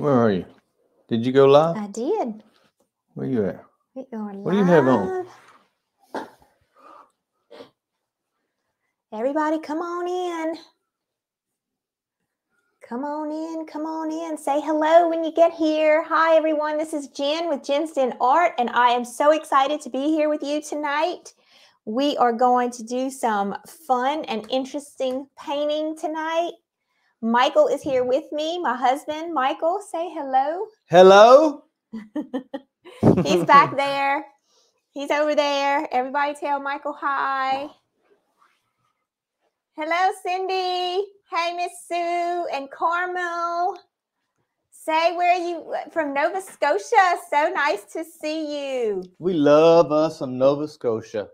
Where are you? Did you go live? I did. Where are you at? We are live. What do you have on? Everybody, come on in. Come on in, come on in. Say hello when you get here. Hi, everyone. This is Jen with Gin's Den Art, and I am so excited to be here with you tonight. We are going to do some fun and interesting painting tonight. Michael is here with me, my husband. Michael, say hello. Hello? He's back there. He's over there. Everybody tell Michael hi. Hello, Cindy. Hey, Miss Sue and Carmel. Say where are you from Nova Scotia. So nice to see you. We love us some Nova Scotia.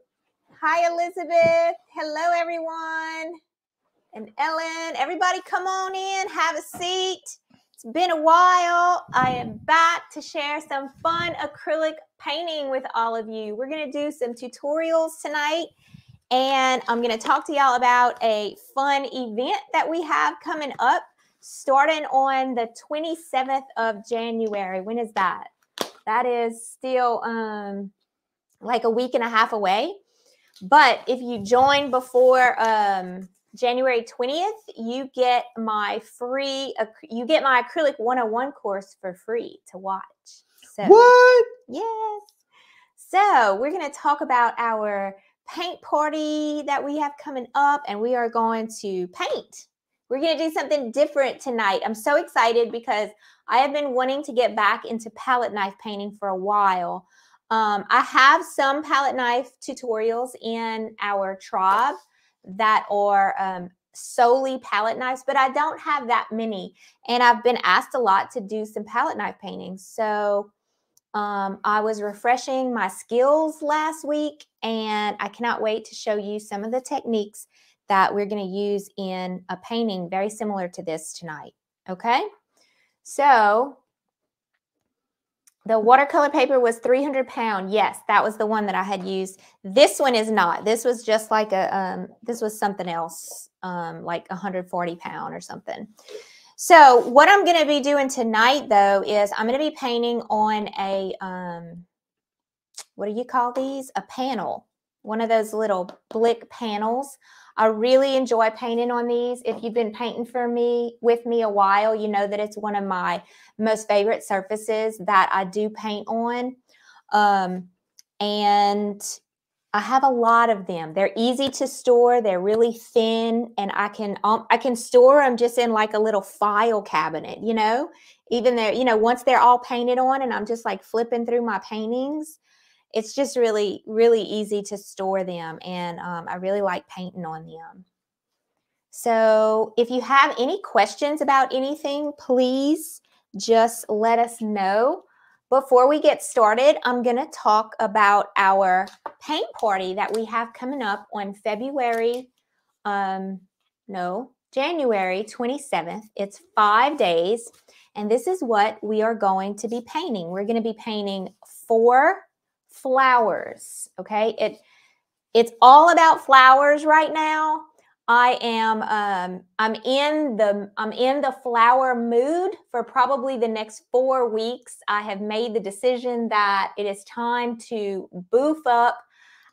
Hi, Elizabeth. Hello, everyone. And Ellen, everybody come on in, have a seat. It's been a while. I am back to share some fun acrylic painting with all of you. We're going to do some tutorials tonight, and I'm going to talk to y'all about a fun event that we have coming up starting on the 27th of January. When is that? That is still um, like a week and a half away. But if you join before um, January 20th, you get my free, you get my acrylic 101 course for free to watch. So, What? yes. So, we're going to talk about our paint party that we have coming up, and we are going to paint. We're going to do something different tonight. I'm so excited because I have been wanting to get back into palette knife painting for a while. Um, I have some palette knife tutorials in our tribe that are um, solely palette knives, but I don't have that many. And I've been asked a lot to do some palette knife painting. So um, I was refreshing my skills last week, and I cannot wait to show you some of the techniques that we're going to use in a painting very similar to this tonight. Okay. So the watercolor paper was 300 pound. Yes, that was the one that I had used. This one is not. This was just like a, um, this was something else, um, like 140 pound or something. So what I'm going to be doing tonight though is I'm going to be painting on a, um, what do you call these? A panel, one of those little blick panels. I really enjoy painting on these. If you've been painting for me with me a while, you know that it's one of my most favorite surfaces that I do paint on. Um, and I have a lot of them. They're easy to store. They're really thin, and I can um, I can store them just in like a little file cabinet. You know, even there. You know, once they're all painted on, and I'm just like flipping through my paintings, it's just really really easy to store them, and um, I really like painting on them. So, if you have any questions about anything, please just let us know. Before we get started, I'm going to talk about our paint party that we have coming up on February, um, no, January 27th. It's five days, and this is what we are going to be painting. We're going to be painting four flowers. Okay, it it's all about flowers right now. I am um, I'm in the I'm in the flower mood for probably the next four weeks. I have made the decision that it is time to boof up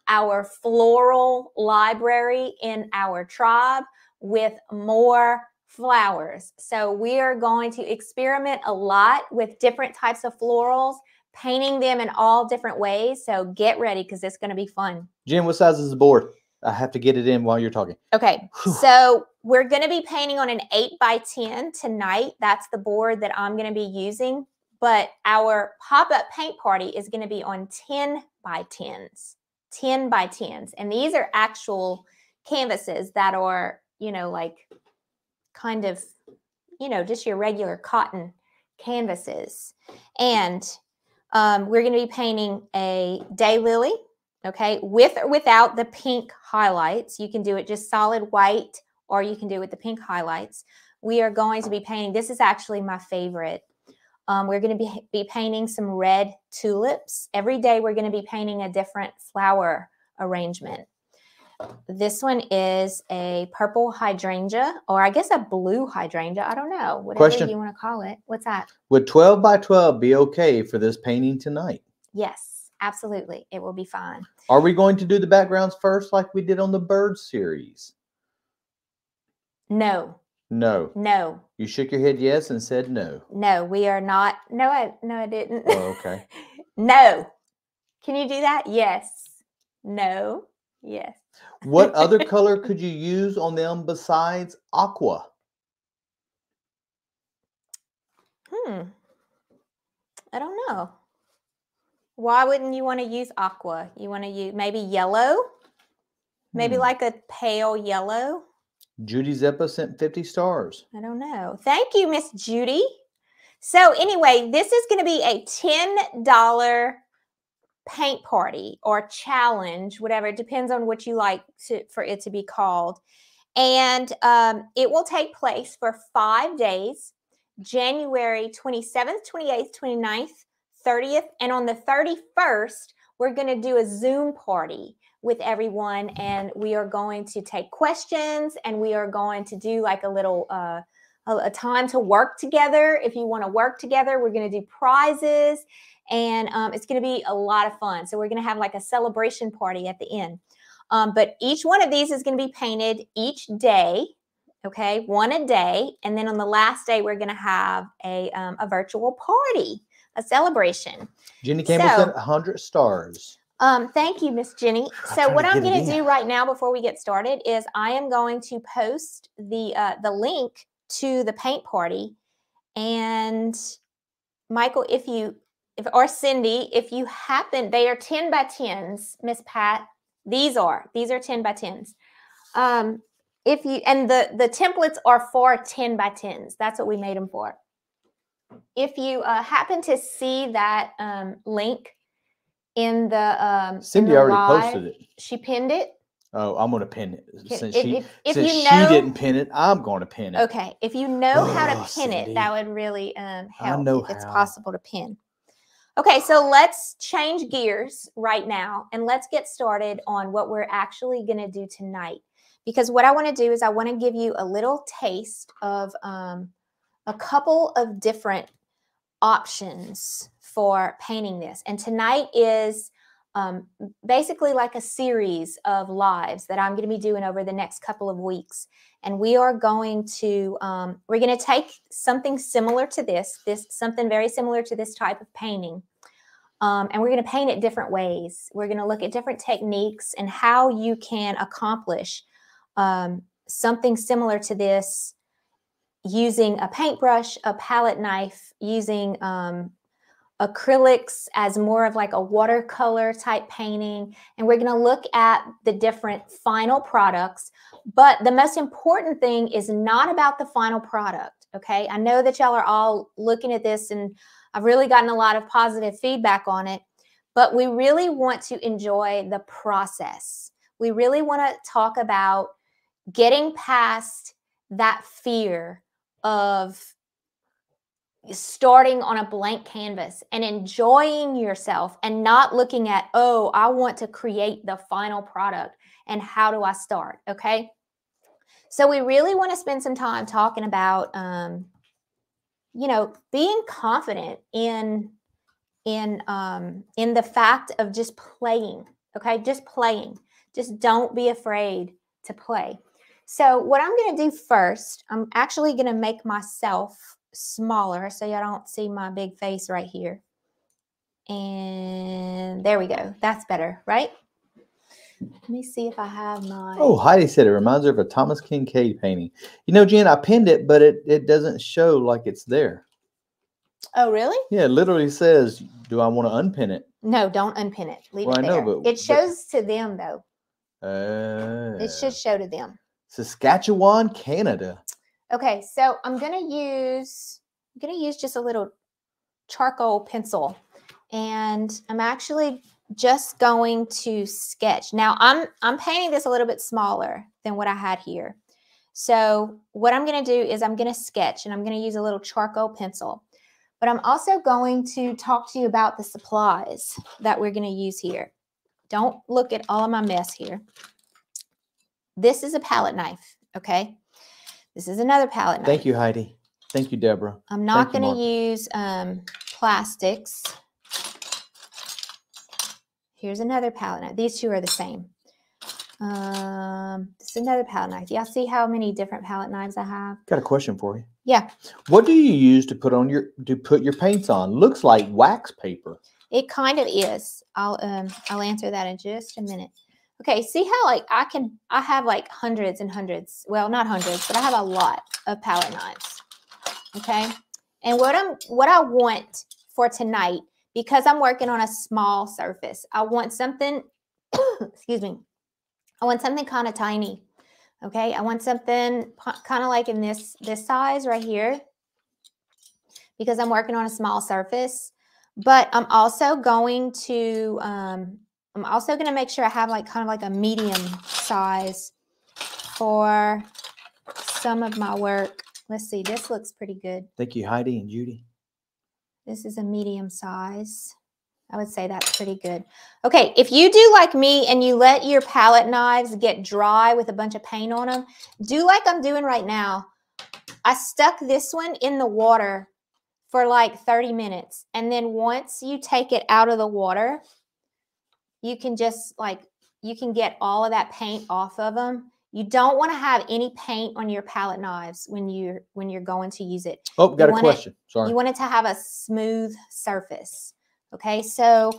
our floral library in our tribe with more flowers. So we are going to experiment a lot with different types of florals, painting them in all different ways. So get ready because it's going to be fun. Jim, what size is the board? I have to get it in while you're talking. Okay, Whew. so we're going to be painting on an 8 by 10 tonight. That's the board that I'm going to be using. But our pop up paint party is going to be on 10 by 10s, 10 by 10s. And these are actual canvases that are, you know, like kind of, you know, just your regular cotton canvases. And um, we're going to be painting a daylily okay with or without the pink highlights. You can do it just solid white or you can do it with the pink highlights. We are going to be painting this is actually my favorite. Um, we're going to be, be painting some red tulips. Every day we're going to be painting a different flower arrangement this one is a purple hydrangea, or I guess a blue hydrangea. I don't know. Whatever Question. you want to call it. What's that? Would 12 by 12 be okay for this painting tonight? Yes, absolutely. It will be fine. Are we going to do the backgrounds first like we did on the bird series? No, No. no, You shook your head yes and said no. no. We are not. No, I no, I didn't. Oh, okay. no. Can you do that? Yes. No. Yes. What other color could you use on them besides aqua? Hmm. I don't know. Why wouldn't you want to use aqua? You want to use maybe yellow? Maybe Hmm. like a pale yellow? Judy Zeppa sent 50 stars. I don't know. Thank you, Miss Judy. So, anyway, this is going to be a $10 paint party or challenge, whatever. It depends on what you like to, for it to be called. And um, it will take place for five days January 27th, 28th, 29th, 30th. And on the 31st, we're going to do a Zoom party with everyone. And we are going to take questions and we are going to do like a little, uh, a, a time to work together. If you want to work together, we're going to do prizes and um, it's going to be a lot of fun. So we're going to have like a celebration party at the end. Um, but each one of these is going to be painted each day. Okay, one a day, and then on the last day we're going to have a um, a virtual party, a celebration. Jenny Campbell So- sent 100 stars. Um, thank you, Miss Jenny. So what I'm going to do right now before we get started is I am going to post the uh, the link to the paint party, and Michael, if you if or Cindy, if you happen, they are ten by tens, Miss Pat. These are these are ten by tens. Um, if you and the the templates are for ten by tens. That's what we made them for. If you uh, happen to see that um, link in the um, in Cindy the already live, posted it. She pinned it. Oh, I'm going to pin it. Since if, she, if, if since you she didn't pin it, I'm going to pin it. okay, if you know how to Oh, pin it, that would really um, I know if it's how. possible to pin. Okay, so let's change gears right now and let's get started on what we're actually going to do tonight. Because what I want to do is I want to give you a little taste of um, a couple of different options for painting this. And tonight is um, basically like a series of lives that I'm going to be doing over the next couple of weeks. And we are going to um, we're going to take something similar to this, this something very similar to this type of painting, um, and we're going to paint it different ways. We're going to look at different techniques and how you can accomplish um, something similar to this using a paintbrush, a palette knife, using um, acrylics as more of like a watercolor type painting. And we're going to look at the different final products. But the most important thing is not about the final product. Okay. I know that y'all are all looking at this and I've really gotten a lot of positive feedback on it. But we really want to enjoy the process. We really want to talk about getting past that fear of starting on a blank canvas and enjoying yourself and not looking at, oh, I want to create the final product and how do I start? Okay. So we really want to spend some time talking about, um, you know, being confident in in um, in the fact of just playing. Okay, just playing. Just don't be afraid to play. So what I'm going to do first, I'm actually going to make myself smaller so y'all don't see my big face right here. And there we go. That's better, right? Let me see if I have my. Oh, Heidi said it reminds her of a Thomas Kinkade painting. You know, Jen, I pinned it, but it, it doesn't show like it's there. Oh, really? Yeah, it literally says, Do I want to unpin it? No, don't unpin it. Leave Well, it I know, there. but- it but- shows to them though. Uh, It should show to them. Saskatchewan, Canada. Okay, so I'm gonna use I'm gonna use just a little charcoal pencil, and I'm actually just going to sketch. Now I'm I'm painting this a little bit smaller than what I had here. So what I'm gonna do is I'm gonna sketch, and I'm gonna use a little charcoal pencil. But I'm also going to talk to you about the supplies that we're gonna use here. Don't look at all of my mess here. this is a palette knife. Okay. This is another palette knife. Thank you, Heidi. Thank you, Deborah. I'm not going to use um, plastics. Here's another palette knife. These two are the same. Um, this is another palette knife. Y'all see how many different palette knives I have? Got a question for you. Yeah, What do you use to put on your to put your paints on? Looks like wax paper. it kind of is. I'll um I'll answer that in just a minute. Okay, see how like I can I have like hundreds and hundreds. Well, not hundreds, but I have a lot of palette knives. Okay. And what I'm what I want for tonight, because I'm working on a small surface, I want something, excuse me, I want something kind of tiny. Okay. I want something kind of like in this this size right here. Because I'm working on a small surface. But I'm also going to um I'm also going to make sure I have like kind of like a medium size for some of my work. Let's see, this looks pretty good. Thank you, Heidi and Judy. This is a medium size. I would say that's pretty good. Okay, if you do like me and you let your palette knives get dry with a bunch of paint on them, do like I'm doing right now. I stuck this one in the water for like 30 minutes. And then once you take it out of the water, you can just like, you can get all of that paint off of them. You don't want to have any paint on your palette knives when you're when you're going to use it. Oh, got a want it- question. Sorry. You want it to have a smooth surface. Okay, so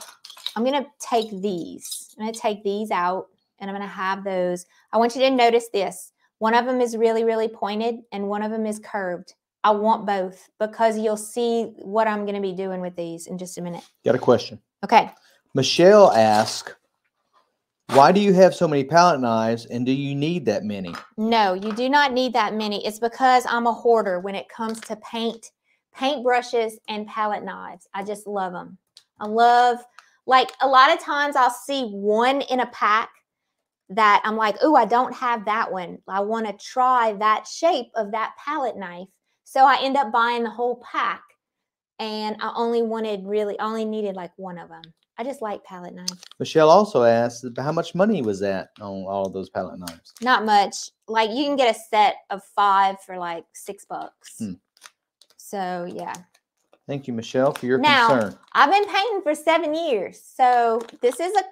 I'm gonna take these. I'm gonna take these out and I'm gonna have those. I want you to notice this. One of them is really, really pointed and one of them is curved. I want both because you'll see what I'm gonna be doing with these in just a minute. got a question. Okay, Michelle asks, "Why do you have so many palette knives, and do you need that many?" no, you do not need that many. It's because I'm a hoarder when it comes to paint, paint brushes, and palette knives. I just love them. I love, like, a lot of times I'll see one in a pack that I'm like, oh, I don't have that one. I want to try that shape of that palette knife. So I end up buying the whole pack. And I only wanted really, only needed like one of them. I just like palette knives. Michelle also asked, "How much money was that on all of those palette knives?" Not much. Like you can get a set of five for like six bucks. Hmm. So yeah. Thank you, Michelle, for your Now- concern. I've been painting for seven years. So this is a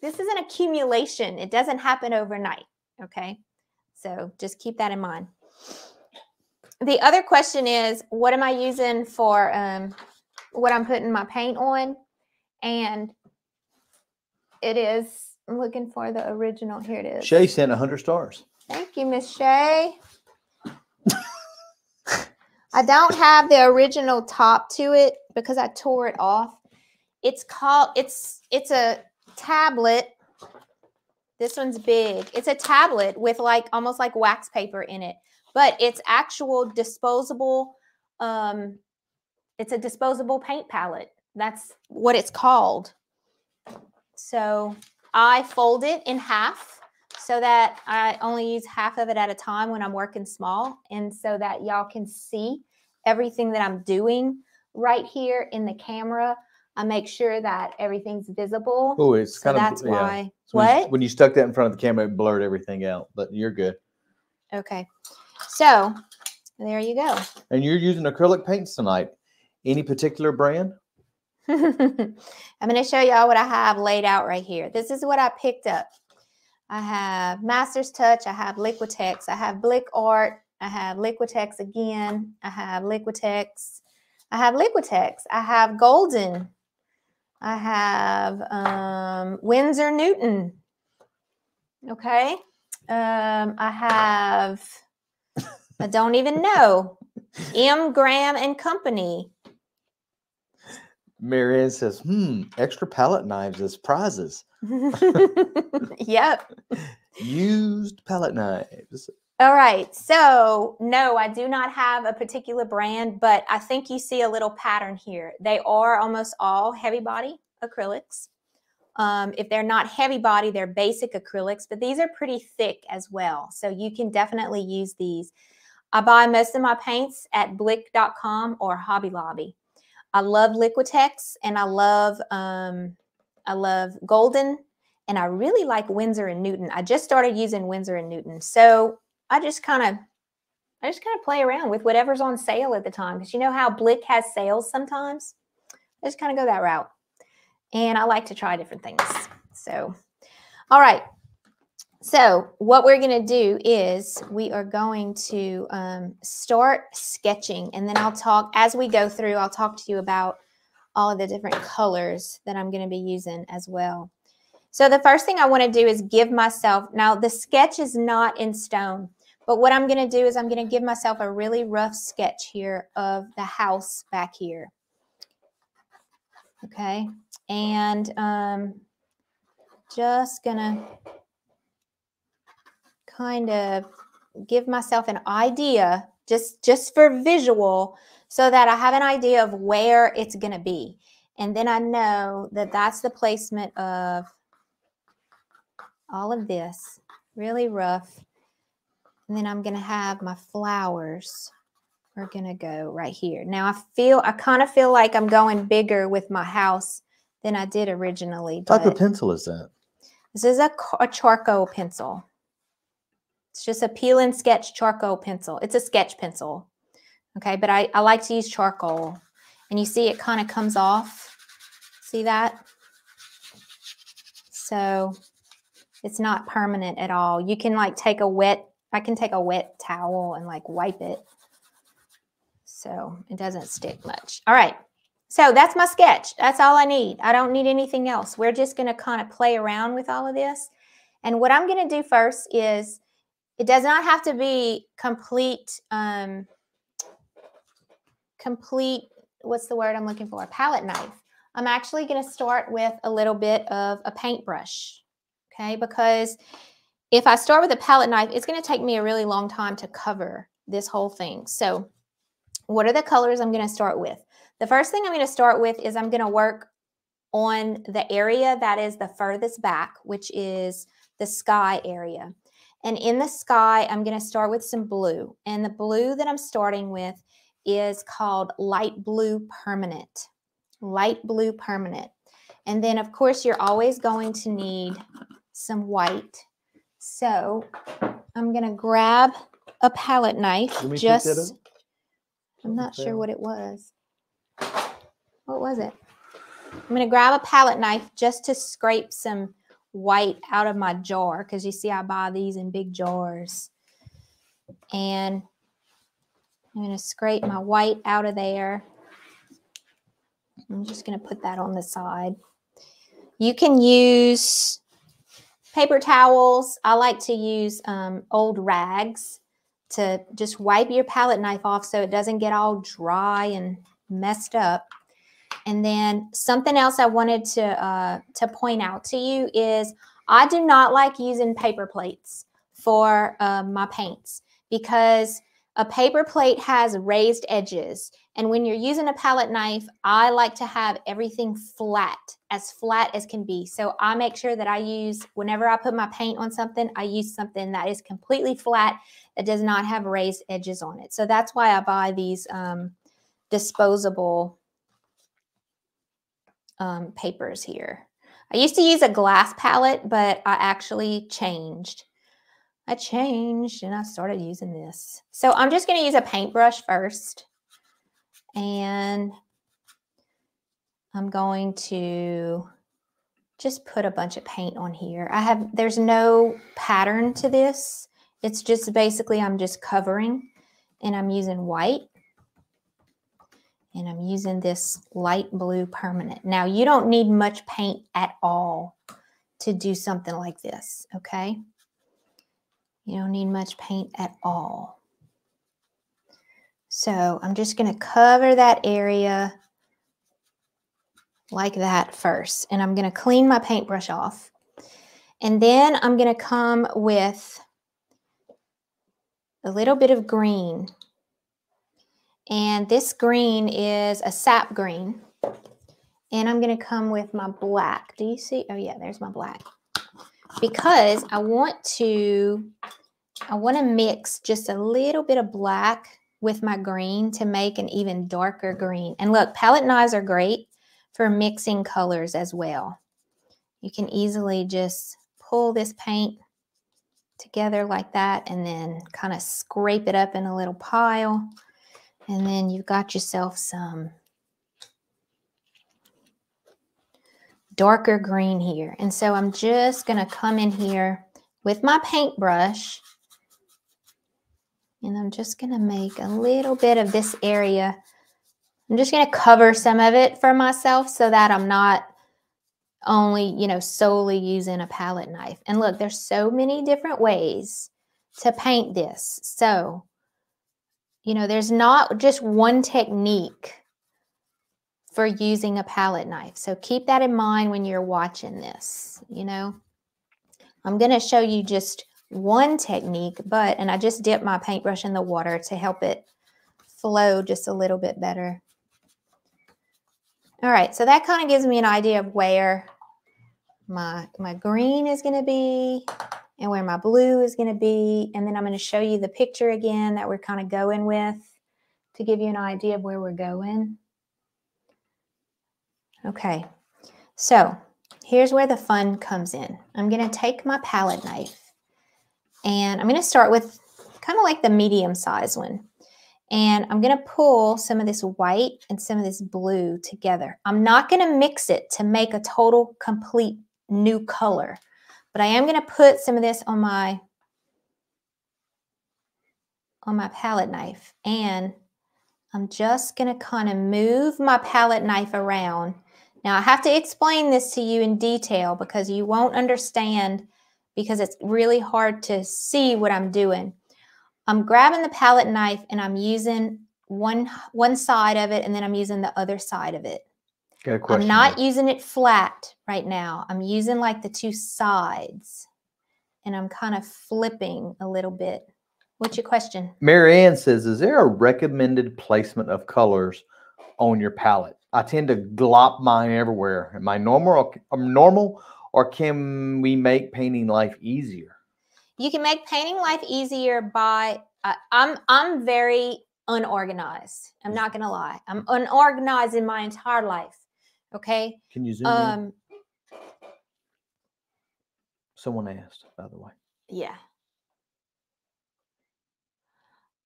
this is an accumulation. It doesn't happen overnight. Okay. So just keep that in mind. The other question is what am I using for um what I'm putting my paint on? And it is I'm looking for the original. Here it is. Shay sent hundred stars. Thank you, Miss Shay. I don't have the original top to it because I tore it off. It's called it's it's a tablet. This one's big. It's a tablet with like almost like wax paper in it, but it's actual disposable um it's a disposable paint palette. That's what it's called. So I fold it in half so that I only use half of it at a time when I'm working small, and so that y'all can see everything that I'm doing right here in the camera. I make sure that everything's visible. Oh, it's so kind of that's yeah. why. So when you- What? when you stuck that in front of the camera, it blurred everything out. But you're good. Okay. So there you go. And you're using acrylic paints tonight. Any particular brand? I'm going to show y'all what I have laid out right here. This is what I picked up. I have Master's Touch. I have Liquitex. I have Blick Art. I have Liquitex again. I have Liquitex. I have Liquitex. I have Golden. I have um, Winsor Newton. Okay. Um, I have, I don't even know, M. Graham and Company. Marianne says, "Hmm, extra palette knives as prizes. yep. Used palette knives. All right. So, no, I do not have a particular brand, but I think you see a little pattern here. They are almost all heavy body acrylics. Um, if they're not heavy body, they're basic acrylics, but these are pretty thick as well. So, you can definitely use these. I buy most of my paints at blick.com or Hobby Lobby. I love Liquitex and I love um, I love Golden And I really like Winsor and Newton. I just started using Winsor and Newton. So I just kind of I just kind of play around with whatever's on sale at the time. Because you know how Blick has sales sometimes? I just kind of go that route. And I like to try different things. So, all right. So what we're going to do is we are going to um, start sketching. And then I'll talk, as we go through, I'll talk to you about all of the different colors that I'm going to be using as well. So the first thing I want to do is give myself, now the sketch is not in stone, but what I'm going to do is I'm going to give myself a really rough sketch here of the house back here. Okay. And um, just going to kind of give myself an idea just just for visual so that I have an idea of where it's going to be. And then I know that that's the placement of all of this, really rough. And then I'm going to have my flowers are going to go right here. Now I feel, I kind of feel like I'm going bigger with my house than I did originally. What type of pencil is that? This is a, a charcoal pencil. It's just a peel and sketch charcoal pencil. It's a sketch pencil. Okay, but I, I like to use charcoal. And you see it kind of comes off. See that? So it's not permanent at all. You can like take a wet, I can take a wet towel and like wipe it. So it doesn't stick much. All right. So that's my sketch. That's all I need. I don't need anything else. We're just going to kind of play around with all of this. And what I'm going to do first is it does not have to be complete, um, complete, what's the word I'm looking for? A palette knife. I'm actually going to start with a little bit of a paintbrush okay? Because if I start with a palette knife, it's going to take me a really long time to cover this whole thing. So what are the colors I'm going to start with? The first thing I'm going to start with is I'm going to work on the area that is the furthest back, which is the sky area. And in the sky, I'm going to start with some blue. And the blue that I'm starting with is called light blue permanent. Light blue permanent. And then, of course, you're always going to need some white. So I'm going to grab a palette knife. Just, I'm not sure what it was. What was it? I'm going to grab a palette knife just to scrape some white out of my jar because you see I buy these in big jars. And I'm going to scrape my white out of there. I'm just going to put that on the side. You can use paper towels. I like to use um, old rags to just wipe your palette knife off so it doesn't get all dry and messed up. And then something else I wanted to uh, to point out to you is I do not like using paper plates for uh, my paints because a paper plate has raised edges. And when you're using a palette knife, I like to have everything flat, as flat as can be. So I make sure that I use, whenever I put my paint on something, I use something that is completely flat, that does not have raised edges on it. So that's why I buy these um, disposable um, papers here. I used to use a glass palette, but I actually changed. I changed and I started using this. So I'm just going to use a paintbrush first. And I'm going to just put a bunch of paint on here. I have, there's no pattern to this. It's just basically I'm just covering and I'm using white. And I'm using this light blue permanent. Now you don't need much paint at all to do something like this, okay? You don't need much paint at all. So I'm just going to cover that area like that first. And I'm going to clean my paintbrush off. And then I'm going to come with a little bit of green. And this green is a sap green. And I'm going to come with my black. Do you see? Oh, yeah, there's my black because I want to, I want to mix just a little bit of black with my green to make an even darker green. And look, palette knives are great for mixing colors as well. you can easily just pull this paint together like that and then kind of scrape it up in a little pile. And then you've got yourself some darker green here. And so I'm just going to come in here with my paintbrush and I'm just going to make a little bit of this area. I'm just going to cover some of it for myself so that I'm not only, you know, solely using a palette knife. And look, there's so many different ways to paint this. So, you know, there's not just one technique for using a palette knife. So keep that in mind when you're watching this, you know. I'm going to show you just one technique, but, and I just dipped my paintbrush in the water to help it flow just a little bit better. All right, so that kind of gives me an idea of where my, my green is going to be and where my blue is going to be. And then I'm going to show you the picture again that we're kind of going with to give you an idea of where we're going. Okay, so here's where the fun comes in. I'm going to take my palette knife and I'm going to start with kind of like the medium size one. And I'm going to pull some of this white and some of this blue together. I'm not going to mix it to make a total complete new color, but I am going to put some of this on my on my palette knife and I'm just going to kind of move my palette knife around now, I have to explain this to you in detail because you won't understand because it's really hard to see what I'm doing. I'm grabbing the palette knife and I'm using one one side of it and then I'm using the other side of it. I'm not using it flat right now. I'm using like the two sides and I'm kind of flipping a little bit. What's your question? Marianne says, is there a recommended placement of colors on your palette? I tend to glop mine everywhere. Am I normal or normal or can we make painting life easier? You can make painting life easier by uh, I'm I'm very unorganized. I'm not gonna lie. I'm unorganized in my entire life. Okay. Can you zoom um, in? Someone asked, by the way. Yeah.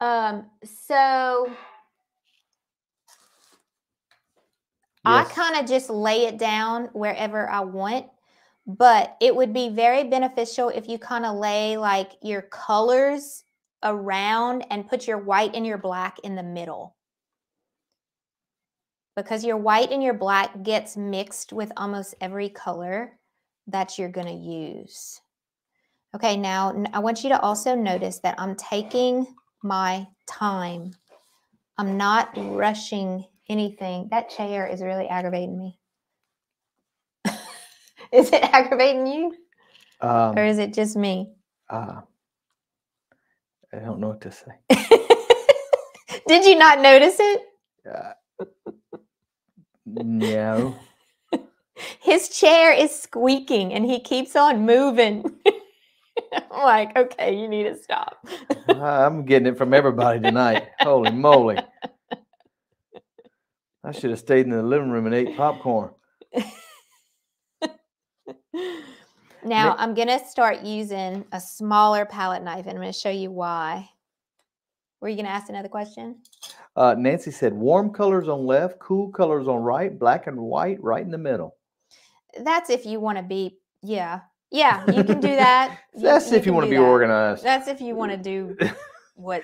Um. So I kind of just lay it down wherever I want, but it would be very beneficial if you kind of lay like your colors around and put your white and your black in the middle. Because your white and your black gets mixed with almost every color that you're going to use. Okay, now I want you to also notice that I'm taking my time. I'm not rushing anything. That chair is really aggravating me. is it aggravating you? Um, or is it just me? Uh, I don't know what to say. Did you not notice it? Uh, no. His chair is squeaking and he keeps on moving. I'm like, okay, you need to stop. I'm getting it from everybody tonight. Holy moly. I should have stayed in the living room and ate popcorn. now I'm going to start using a smaller palette knife and I'm going to show you why. Were you going to ask another question? Uh, Nancy said warm colors on left, cool colors on right, black and white right in the middle. That's if you want to be, yeah. Yeah, you can do that. That's you, if you want to be that. organized. That's if you want to do what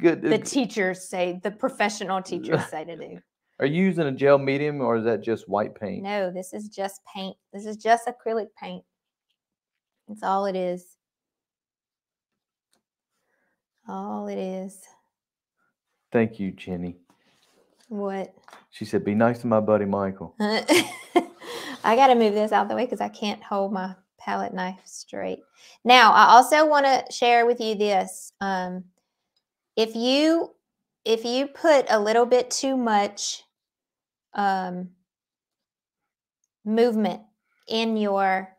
Good. the teachers say, the professional teachers say to do. Are you using a gel medium or is that just white paint? No, this is just paint. This is just acrylic paint. That's all it is. All it is. Thank you, Jenny. What? She said, be nice to my buddy Michael. I got to move this out of the way because I can't hold my palette knife straight. Now, I also want to share with you this. Um, if you if you put a little bit too much um, movement in your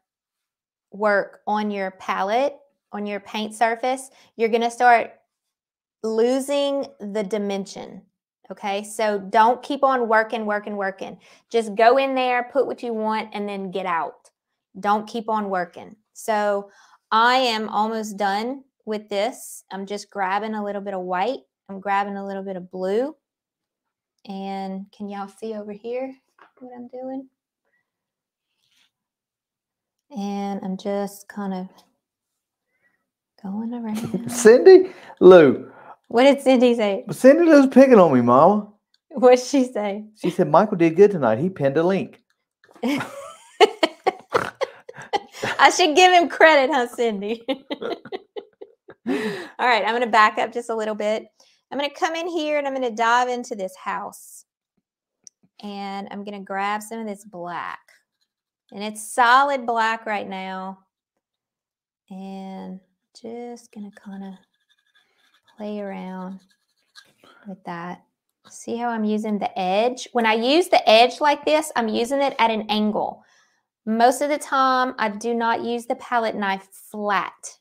work on your palette, on your paint surface, you're going to start losing the dimension. Okay, so don't keep on working, working, working. Just go in there, put what you want, and then get out. Don't keep on working. So I am almost done with this. I'm just grabbing a little bit of white. I'm grabbing a little bit of blue. And can y'all see over here what I'm doing? And I'm just kind of going around. Cindy, Lou, What did Cindy say? Cindy was picking on me, Mama. What did she say? She said Michael did good tonight. He pinned a link. I should give him credit, huh, Cindy? All right, I'm going to back up just a little bit. I'm going to come in here and I'm going to dive into this house. And I'm going to grab some of this black. And it's solid black right now. And just going to kind of play around with that. See how I'm using the edge? When I use the edge like this, I'm using it at an angle. Most of the time, I do not use the palette knife flat.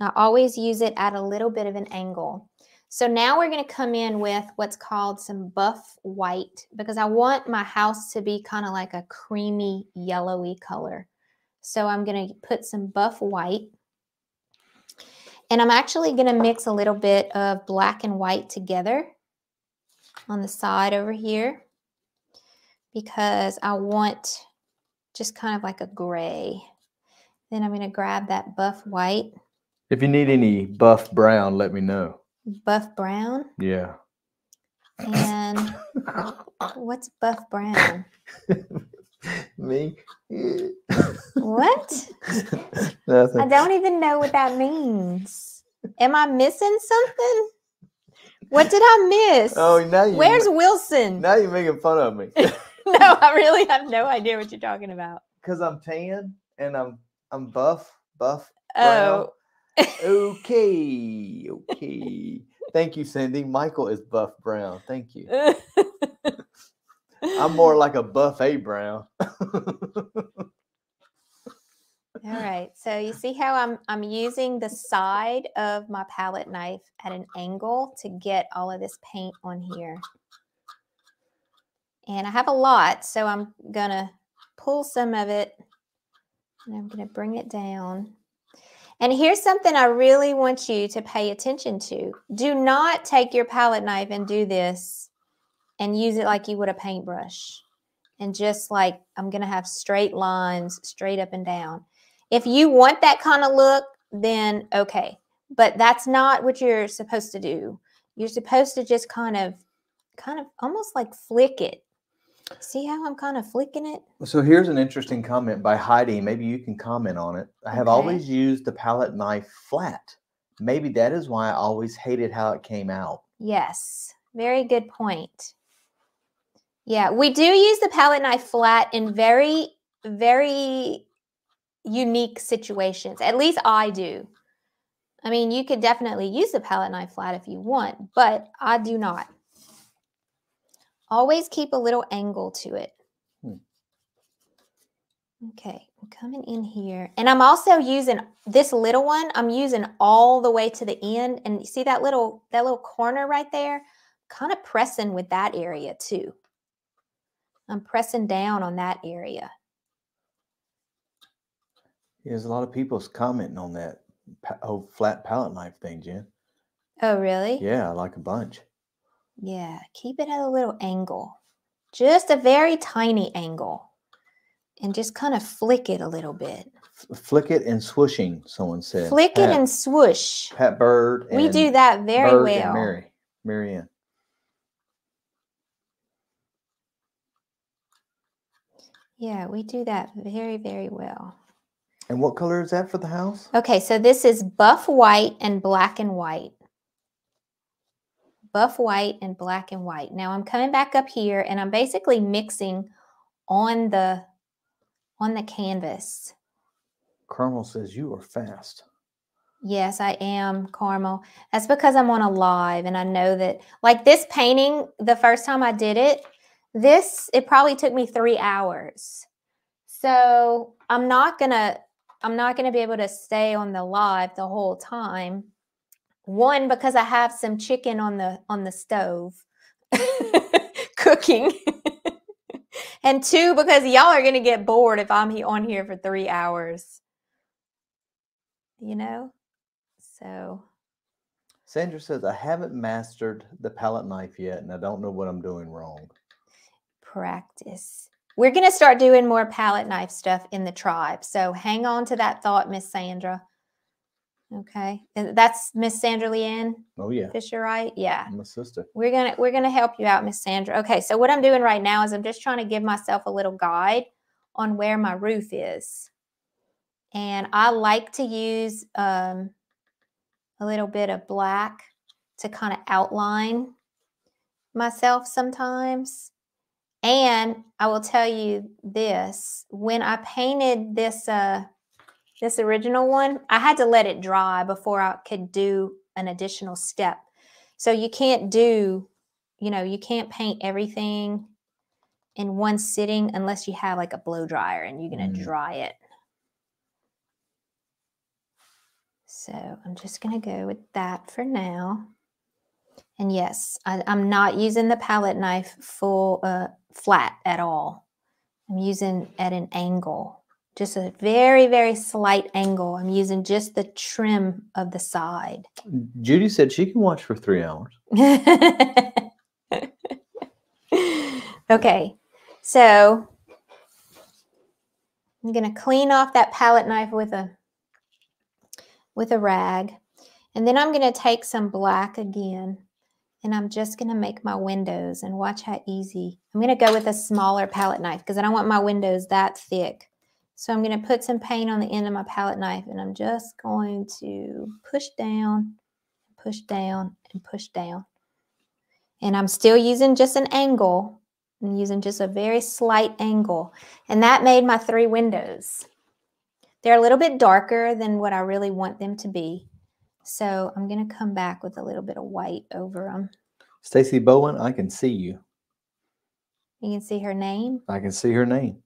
I always use it at a little bit of an angle. So now we're going to come in with what's called some buff white because I want my house to be kind of like a creamy yellowy color. So I'm going to put some buff white. And I'm actually going to mix a little bit of black and white together on the side over here because I want just kind of like a gray. Then I'm going to grab that buff white, If you need any buff brown, let me know. buff brown, Yeah. and what's buff brown? me? What? Nothing. I don't even know what that means. Am I missing something? What did I miss? Oh, now you. Where's Wilson? Now you're making fun of me. no, I really have no idea what you're talking about. Because I'm tan and I'm I'm buff, buff. Oh, Okay, okay. Thank you, Cindy. Michael is buff brown. Thank you. I'm more like a buffet brown. All right. So you see how I'm I'm using the side of my palette knife at an angle to get all of this paint on here. And I have a lot, so I'm gonna pull some of it and I'm gonna bring it down. And here's something I really want you to pay attention to. Do not take your palette knife and do this and use it like you would a paintbrush. And just like I'm gonna have straight lines straight up and down. If you want that kind of look, then okay. But that's not what you're supposed to do. You're supposed to just kind of, kind of almost like flick it. See how I'm kind of flicking it? So here's an interesting comment by Heidi. Maybe you can comment on it. I have Okay. always used the palette knife flat. Maybe that is why I always hated how it came out. Yes, very good point. Yeah, we do use the palette knife flat in very, very unique situations. At least I do. I mean, you could definitely use the palette knife flat if you want, but I do not. Always keep a little angle to it. Hmm. Okay, I'm coming in here. And I'm also using this little one, I'm using all the way to the end. And you see that little that little corner right there? Kind of pressing with that area too. I'm pressing down on that area. There's a lot of people's commenting on that oh flat palette knife thing, Jen. Oh, really? Yeah, I like a bunch. Yeah, keep it at a little angle, just a very tiny angle, and just kind of flick it a little bit. F- flick it and swooshing, someone said. Flick it and swoosh. Pat Bird. We do that very Bird well. Mary, Mary Yeah, we do that very, very well. And what color is that for the house? Okay, so this is buff white and black and white. Buff white and black and white. Now I'm coming back up here and I'm basically mixing on the on the canvas. Carmel says you are fast. Yes, I am, Carmel. That's because I'm on a live and I know that like this painting, the first time I did it, this it probably took me 3 hours. So, I'm not going to I'm not going to be able to stay on the live the whole time. One because I have some chicken on the on the stove cooking. and two, because y'all are going to get bored if I'm on here for three hours. You know? So, Sandra says, I haven't mastered the palette knife yet, and I don't know what I'm doing wrong. Practice. We're going to start doing more palette knife stuff in the tribe. So, hang on to that thought, Miss Sandra. Okay. And That's Miss Sandra Leanne Oh yeah, Fisher, right? Yeah. my sister. We're gonna we're gonna help you out, Miss Sandra. Okay, so what I'm doing right now is I'm just trying to give myself a little guide on where my roof is. And I like to use um, a little bit of black to kind of outline myself sometimes. And I will tell you this, when I painted this uh this original one, I had to let it dry before I could do an additional step. So you can't do, you know, you can't paint everything in one sitting unless you have like a blow dryer and you're going to Mm. dry it. So I'm just going to go with that for now. And yes, I, I'm not using the palette knife full uh, flat at all. I'm using at an angle, just a very, very slight angle. I'm using just the trim of the side. Judy said she can watch for three hours. okay, so I'm gonna clean off that palette knife with a with a rag, and then I'm gonna take some black again, and I'm just gonna make my windows and watch how easy. I'm gonna go with a smaller palette knife because I don't want my windows that thick. So I'm gonna put some paint on the end of my palette knife, and I'm just going to push down, push down, and push down. And I'm still using just an angle. I'm using just a very slight angle. And that made my three windows. They're a little bit darker than what I really want them to be. So I'm going to come back with a little bit of white over them. Stacy Bowen, I can see you. You can see her name. I can see her name.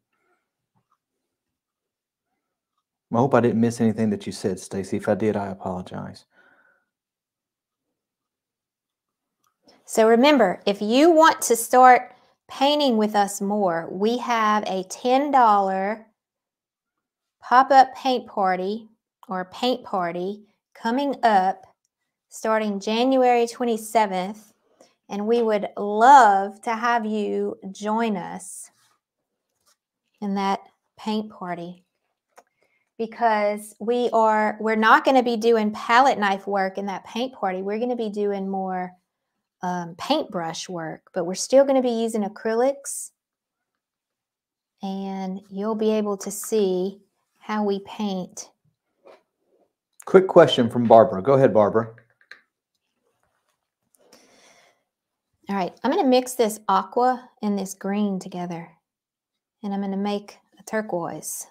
I hope I didn't miss anything that you said, Stacy. If I did, I apologize. So remember, if you want to start painting with us more, we have a $10 pop up paint party or paint party coming up starting January 27th. And we would love to have you join us in that paint party because we are we're not going to be doing palette knife work in that paint party we're going to be doing more um, paintbrush work, but we're still going to be using acrylics. And you'll be able to see how we paint. Quick question from Barbara. Go ahead, Barbara. All right, I'm going to mix this aqua and this green together. And I'm going to make a turquoise.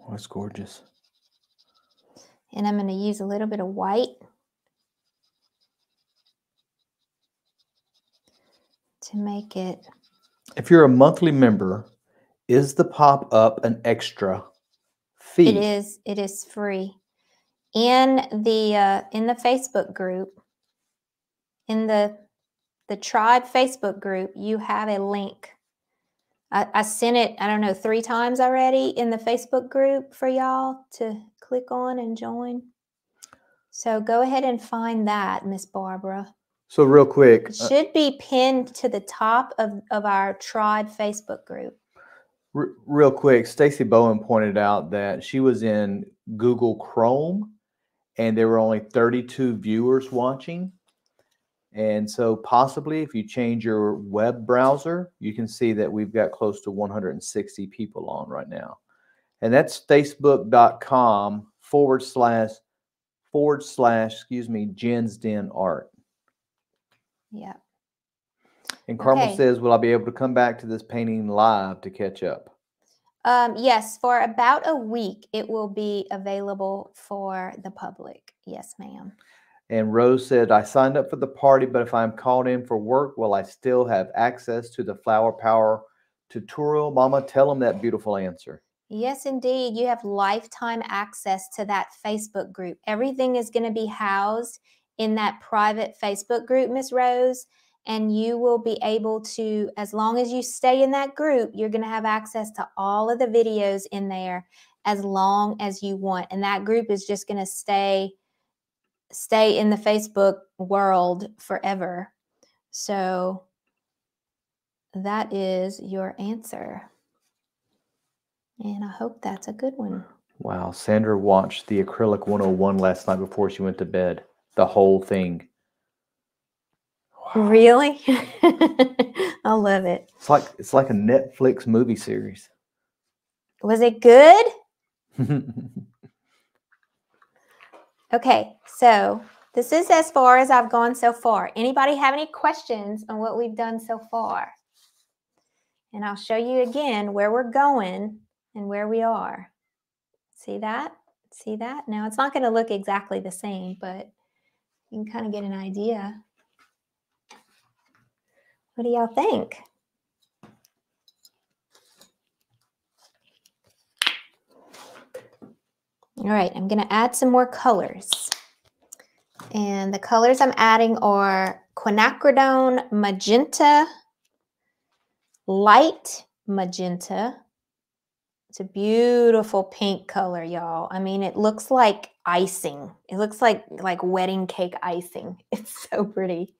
Oh, that's gorgeous. And I'm going to use a little bit of white to make it If you're a monthly member, is the pop up an extra fee? It is. It is free. In the uh, in the Facebook group, in the the tribe Facebook group, you have a link. I, I sent it. I don't know three times already in the Facebook group for y'all to click on and join. So go ahead and find that, Miss Barbara. So real quick, It uh, should be pinned to the top of, of our tribe Facebook group. R- real quick, Stacy Bowen pointed out that she was in Google Chrome, and there were only 32 viewers watching. And so, possibly, if you change your web browser, you can see that we've got close to 160 people on right now. And that's facebook.com forward slash forward slash, excuse me, Gin's Den Art. Yeah. And Carmel Okay. says, Will I be able to come back to this painting live to catch up? Um, yes, for about a week, it will be available for the public. Yes, ma'am. And Rose said, I signed up for the party, but if I'm called in for work, will I still have access to the Flower Power tutorial? Mama, tell them that beautiful answer. Yes, indeed. You have lifetime access to that Facebook group. Everything is going to be housed in that private Facebook group, Miss Rose. And you will be able to, as long as you stay in that group, you're going to have access to all of the videos in there as long as you want. And that group is just going to stay stay in the Facebook world forever. So that is your answer. And I hope that's a good one. Wow. Sandra watched the Acrylic 101 last night before she went to bed. The whole thing. Wow. Really? I love it. It's like it's like a Netflix movie series. Was it good? okay, so this is as far as I've gone so far. Anybody have any questions on what we've done so far? And I'll show you again where we're going and where we are. See that? See that? Now, it's not going to look exactly the same, but you can kind of get an idea. What do y'all think? All right, I'm going to add some more colors. And the colors I'm adding are quinacridone magenta, light magenta. It's a beautiful pink color, y'all. I mean, it looks like icing. It looks like like wedding cake icing. It's so pretty.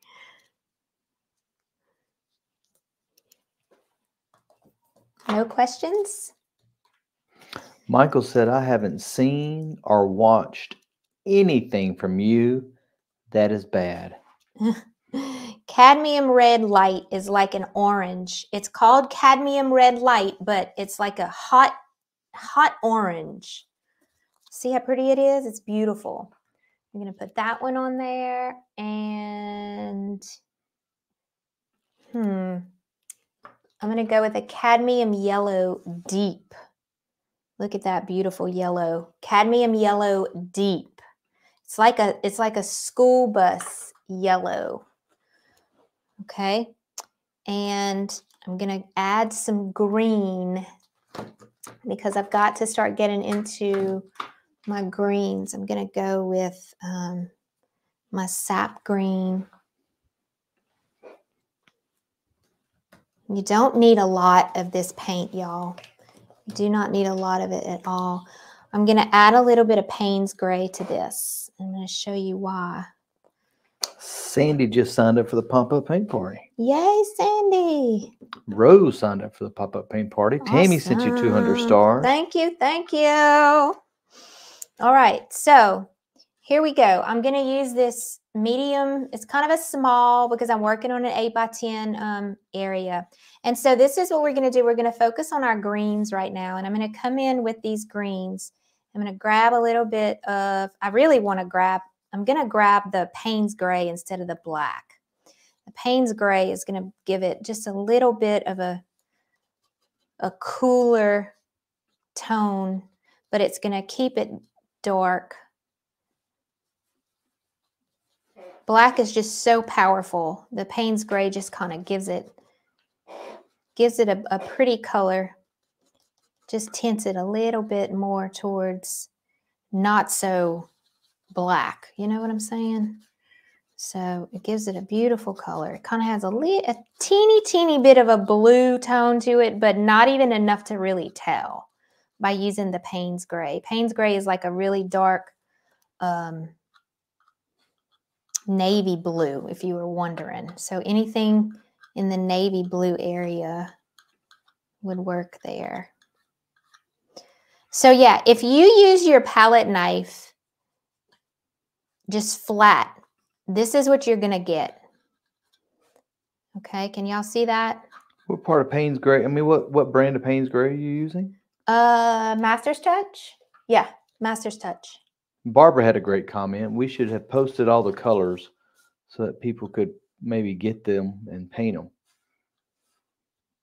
No questions? Michael said, I haven't seen or watched anything from you that is bad. cadmium red light is like an orange. It's called cadmium red light, but it's like a hot, hot orange. See how pretty it is? It's beautiful. I'm going to put that one on there and hmm. I'm going to go with a cadmium yellow deep. Look at that beautiful yellow. Cadmium yellow deep. It's like a it's like a school bus yellow. Okay. And I'm going to add some green because I've got to start getting into my greens. I'm going to go with um, my sap green. You don't need a lot of this paint, y'all. You do not need a lot of it at all. I'm going to add a little bit of Payne's Gray to this. I'm going to show you why. Sandy just signed up for the pop up paint party. Yay, Sandy. Rose signed up for the pop up paint party. Awesome. Tammy sent you 200 stars. Thank you. Thank you. All right. So here we go. I'm going to use this medium. It's kind of a small because I'm working on an 8 by 10 um, area. And so this is what we're going to do. We're going to focus on our greens right now. And I'm going to come in with these greens. I'm going to grab a little bit of, I really want to grab, I'm going to grab the Payne's Gray instead of the black. The Payne's Gray is going to give it just a little bit of a, a cooler tone, but it's going to keep it dark. Black is just so powerful. The Payne's Gray just kind of gives it, gives it a, a pretty color just tints it a little bit more towards not so black. You know what I'm saying? So it gives it a beautiful color. It kind of has a, a teeny, teeny bit of a blue tone to it, but not even enough to really tell by using the Payne's Gray. Payne's Gray is like a really dark um, navy blue, if you were wondering. So anything in the navy blue area would work there. So yeah, if you use your palette knife just flat, this is what you're going to get. Okay, can y'all see that? What part of Payne's Gray? I mean, what what brand of Payne's Gray are you using? Uh, Master's Touch. Yeah, Master's Touch. Barbara had a great comment. We should have posted all the colors so that people could maybe get them and paint them.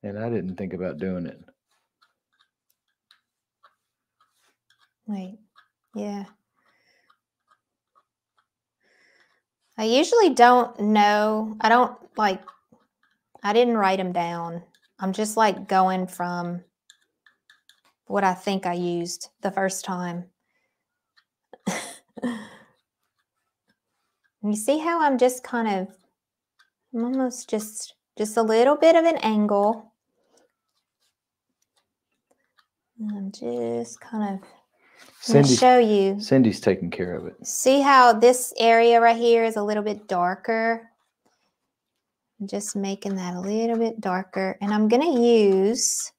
And I didn't think about doing it. Wait. Yeah. I usually don't know. I don't like, I didn't write them down. I'm just like going from what I think I used the first time. You see how I'm just kind of I'm almost just just a little bit of an angle. I'm just kind of Cindy, show you. Cindy's taking care of it. See how this area right here is a little bit darker? I'm just making that a little bit darker. And I'm going to use,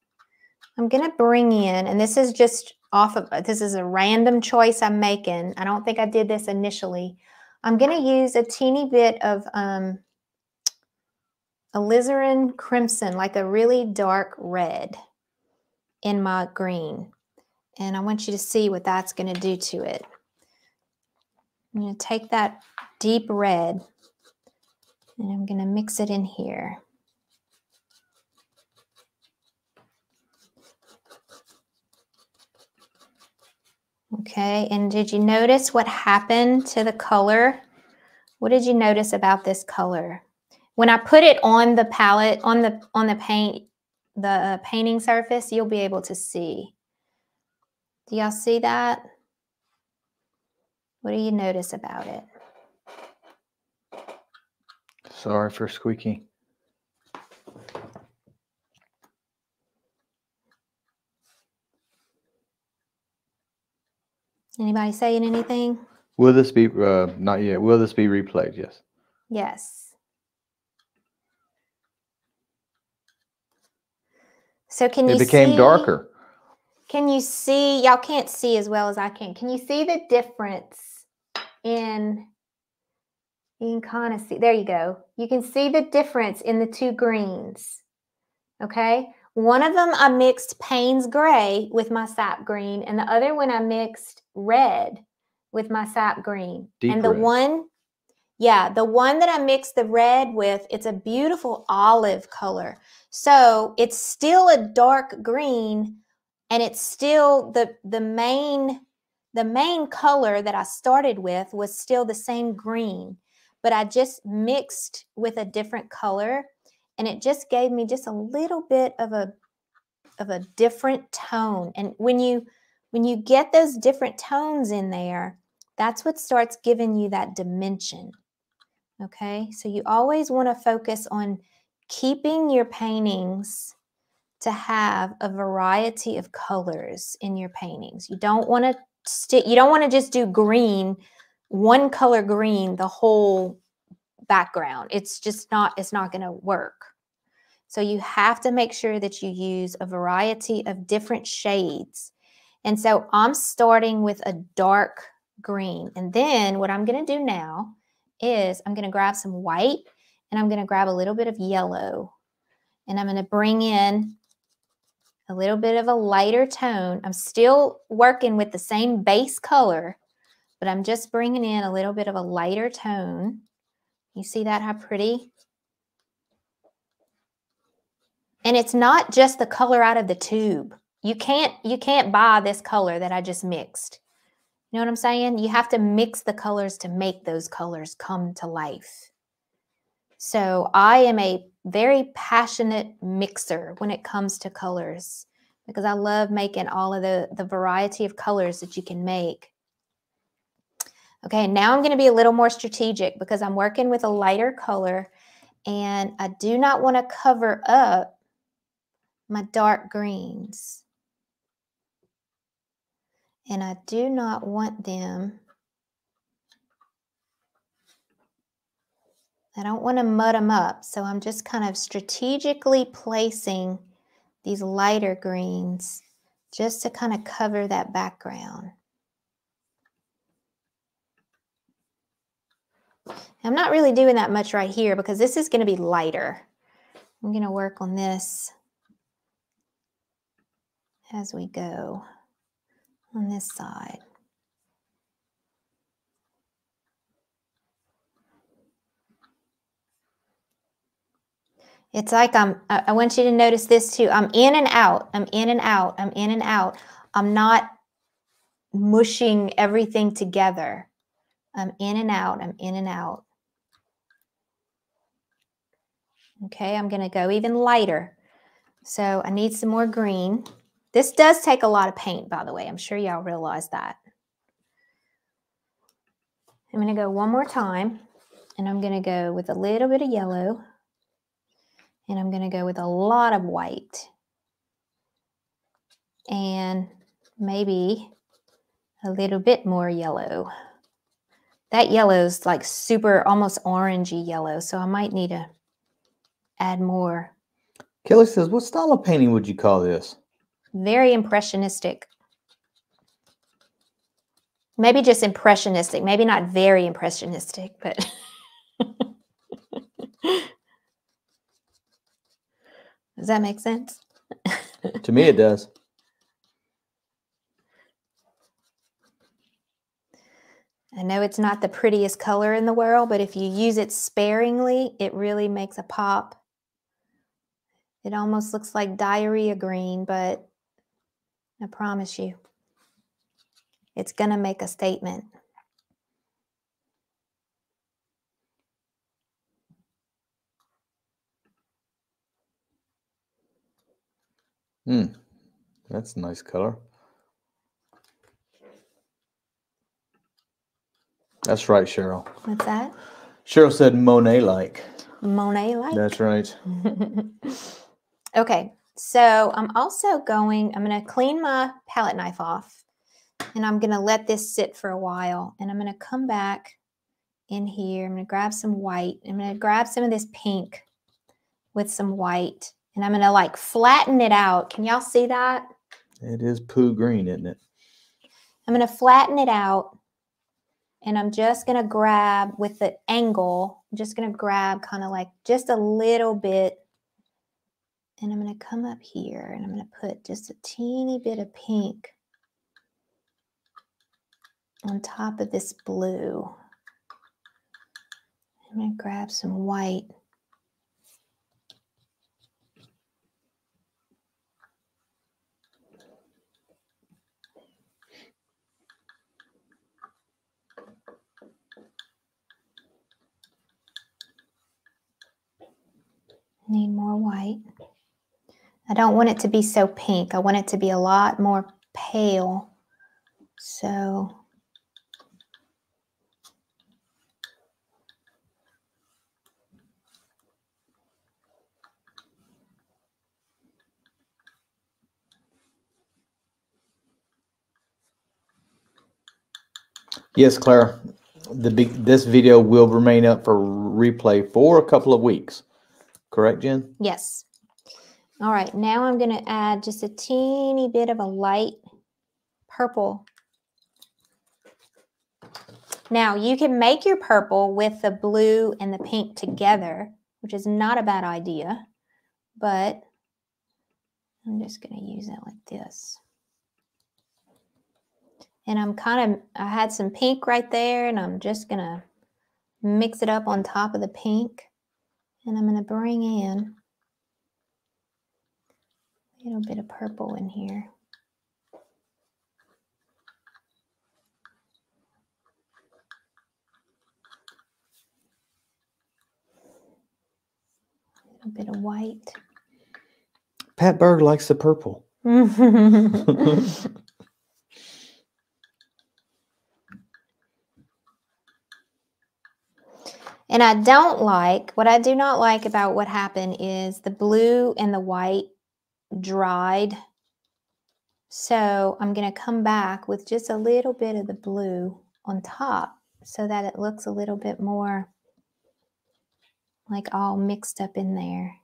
I'm going to bring in, and this is just off of, this is a random choice I'm making. I don't think I did this initially. I'm going to use a teeny bit of um, alizarin crimson, like a really dark red in my green. And I want you to see what that's going to do to it. I'm going to take that deep red and I'm going to mix it in here. Okay, and did you notice what happened to the color? What did you notice about this color? When I put it on the palette, on the on the paint, the uh, painting surface, you'll be able to see. Do y'all see that? What do you notice about it? Sorry for squeaky. Anybody saying anything? Will this be uh, not yet? Will this be replayed? Yes. Yes. So can you It became see, darker. Can you see? Y'all can't see as well as I can. Can you see the difference in? You can kind of see. There you go. You can see the difference in the two greens. Okay. One of them I mixed Payne's gray with my sap green, and the other one I mixed red with my sap green. Deep and the red. one, yeah, the one that I mixed the red with, it's a beautiful olive color. So it's still a dark green, and it's still the the main the main color that I started with was still the same green, but I just mixed with a different color and it just gave me just a little bit of a of a different tone. And when you when you get those different tones in there, that's what starts giving you that dimension. Okay? So you always want to focus on keeping your paintings to have a variety of colors in your paintings. You don't want to you don't want to just do green, one color green the whole background. It's just not it's not going to work. So you have to make sure that you use a variety of different shades. And so I'm starting with a dark green. And then what I'm going to do now is I'm going to grab some white and I'm going to grab a little bit of yellow. And I'm going to bring in a little bit of a lighter tone. I'm still working with the same base color, but I'm just bringing in a little bit of a lighter tone. You see that, how pretty? And it's not just the color out of the tube. You can't you can't buy this color that I just mixed. You know what I'm saying? You have to mix the colors to make those colors come to life. So I am a very passionate mixer when it comes to colors because I love making all of the, the variety of colors that you can make. Okay, now I'm going to be a little more strategic because I'm working with a lighter color and I do not want to cover up my dark greens. And I do not want them, I don't want to mud them up. So I'm just kind of strategically placing these lighter greens just to kind of cover that background. I'm not really doing that much right here because this is going to be lighter. I'm going to work on this as we go on this side. It's like I'm, I want you to notice this too. I'm in and out. I'm in and out. I'm in and out. I'm not mushing everything together. I'm in and out. I'm in and out. Okay, I'm going to go even lighter. So I need some more green. This does take a lot of paint, by the way. I'm sure y'all realize that. I'm going to go one more time. And I'm going to go with a little bit of yellow. And I'm going to go with a lot of white. And maybe a little bit more yellow. That yellow is like super, almost orangey yellow. So I might need to add more. Kelly says, what style of painting would you call this? Very impressionistic. Maybe just impressionistic. Maybe not very impressionistic, but. Does that make sense? to me, it does. I know it's not the prettiest color in the world, but if you use it sparingly, it really makes a pop. It almost looks like diarrhea green, but I promise you, it's going to make a statement. Hmm, that's a nice color. That's right, Cheryl. What's that? Cheryl said Monet like. Monet like? That's right. okay, so I'm also going, I'm going to clean my palette knife off and I'm going to let this sit for a while. And I'm going to come back in here. I'm going to grab some white. I'm going to grab some of this pink with some white and I'm going to like flatten it out. Can y'all see that? It is poo green, isn't it? I'm going to flatten it out and I'm just going to grab with the angle, I'm just going to grab kind of like just a little bit. And I'm going to come up here and I'm going to put just a teeny bit of pink on top of this blue. I'm going to grab some white. Need more white. I don't want it to be so pink. I want it to be a lot more pale. So Yes, Clara. The big this video will remain up for replay for a couple of weeks. Correct, Jen? Yes. All right, now I'm going to add just a teeny bit of a light purple. Now, you can make your purple with the blue and the pink together, which is not a bad idea, but I'm just going to use it like this. And I'm kind of, I had some pink right there, and I'm just going to mix it up on top of the pink. And I'm going to bring in little bit of purple in here. A little bit of white. Pat Berg likes the purple. And I don't like, what I do not like about what happened is the blue and the white dried. So I'm going to come back with just a little bit of the blue on top so that it looks a little bit more like all mixed up in there.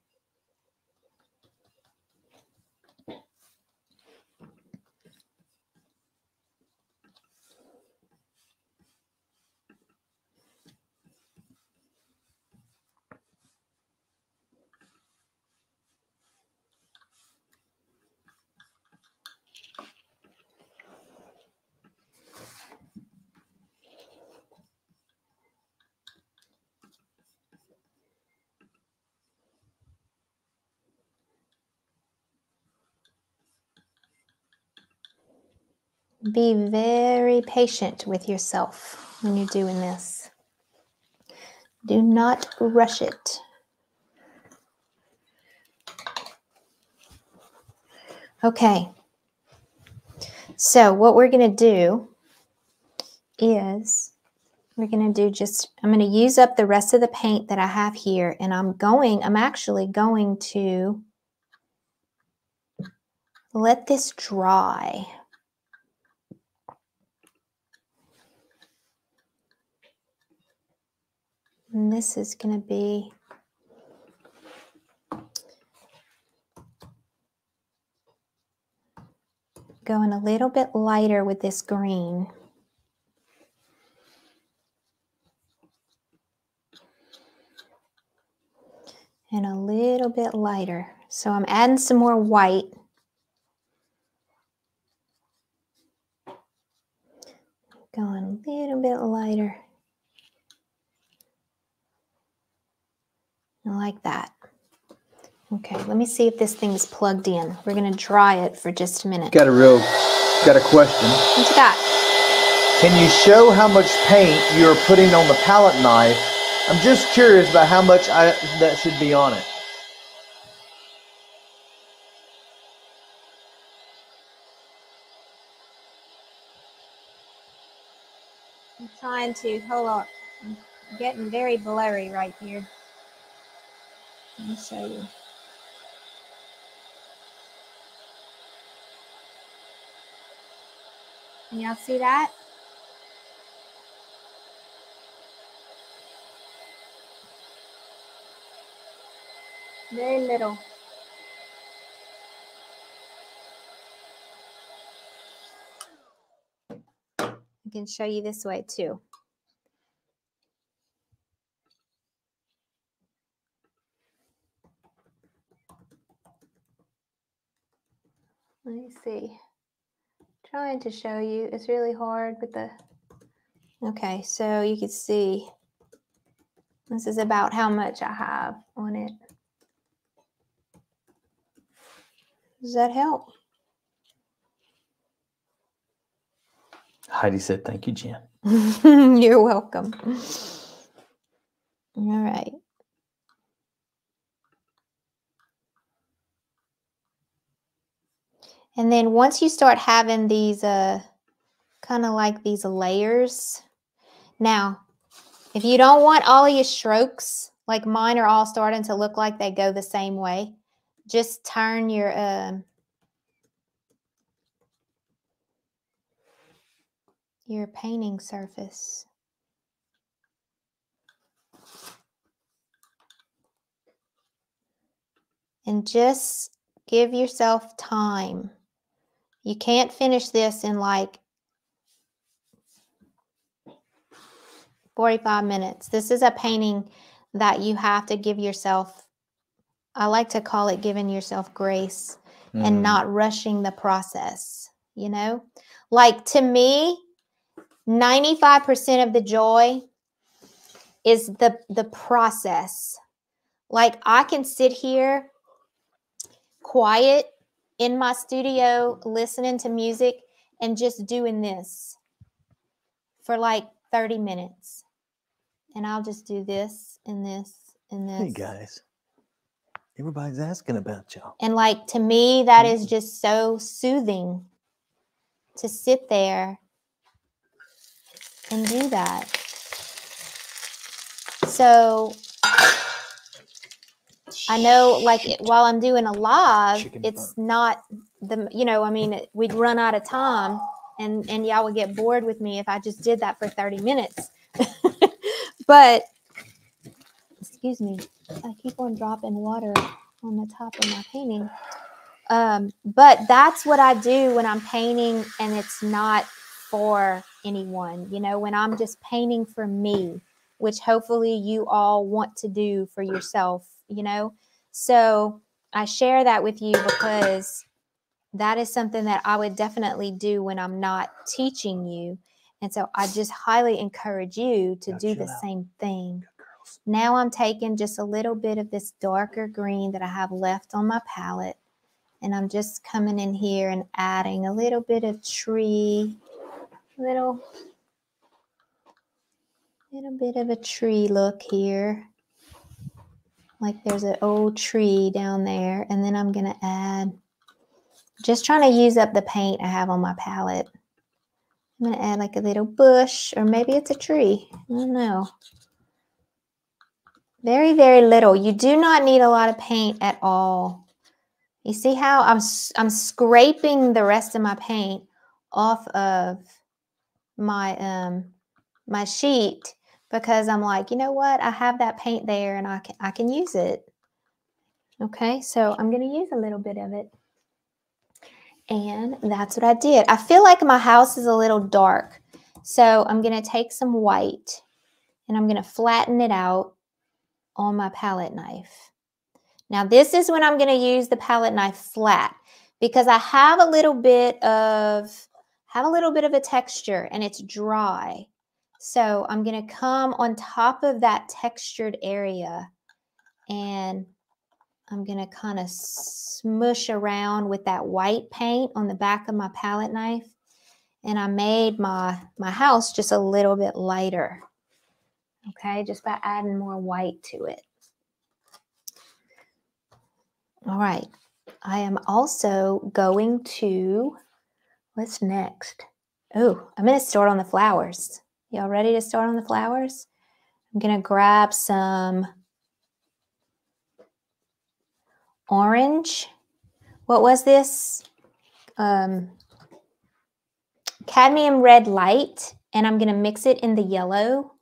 Be very patient with yourself when you're doing this. Do not rush it. Okay. So what we're going to do is we're going to do just, I'm going to use up the rest of the paint that I have here. And I'm going, I'm actually going to let this dry. And this is going to be going a little bit lighter with this green. And a little bit lighter. So I'm adding some more white. Going a little bit lighter. Like that. Okay, let me see if this thing's plugged in. We're gonna dry it for just a minute. Got a real, got a question. What you got? Can you show how much paint you're putting on the palette knife? I'm just curious about how much I, that should be on it. I'm trying to, hold on. I'm getting very blurry right here. Let me show you. Can y'all see that? Very little. I can show you this way too. Let me see. Trying to show you. It's really hard with the. Okay, so you can see this is about how much I have on it. Does that help? Heidi said, "Thank you, Jen." You're welcome. All right. And then once you start having these uh kind of like these layers. Now, if you don't want all your strokes, like mine are all starting to look like they go the same way, just turn your um your painting surface. And just give yourself time. You can't finish this in like 45 minutes. This is a painting that you have to give yourself, I like to call it giving yourself grace mm. and not rushing the process, you know? Like to me, 95% of the joy is the the process. Like I can sit here quiet in my studio listening to music and just doing this for like 30 minutes. And I'll just do this and this and this. Hey guys. Everybody's asking about y'all. And like to me, that is mm-hmm. just so soothing to sit there and do that. So I know, like, while I'm doing a live, Chicken it's not the, you know, I mean, we'd run out of time and, and y'all would get bored with me if I just did that for 30 minutes. but, excuse me, I keep on dropping water on the top of my painting. Um, but that's what I do when I'm painting and it's not for anyone, you know, when I'm just painting for me, which hopefully you all want to do for yourself, you know. So I share that with you because that is something that I would definitely do when I'm not teaching you. And so I just highly encourage you to do the out. same thing. Now I'm taking just a little bit of this darker green that I have left on my palette. And I'm just coming in here and adding a little bit of tree little little bit of a tree look here like there's an old tree down there and then I'm gonna add just trying to use up the paint I have on my palette I'm going to add like a little bush or maybe it's a tree. I don't know. Very, very little. You do not need a lot of paint at all. You see how I'm, I'm scraping the rest of my paint off of my, um, my sheet because I'm like, you know what? I have that paint there and I can, I can use it. Okay, so I'm going to use a little bit of it. And that's what I did. I feel like my house is a little dark. So I'm going to take some white and I'm going to flatten it out on my palette knife. Now this is when I'm going to use the palette knife flat because I have a little bit of have a little bit of a texture and it's dry. So I'm going to come on top of that textured area and I'm going to kind of smush around with that white paint on the back of my palette knife. And I made my, my house just a little bit lighter. Okay, just by adding more white to it. All right, I am also going to, what's next? Oh, I'm going to start on the flowers. Y'all ready to start on the flowers? I'm going to grab some orange. What was this? Um, cadmium red light. And I'm going to mix it in the yellow.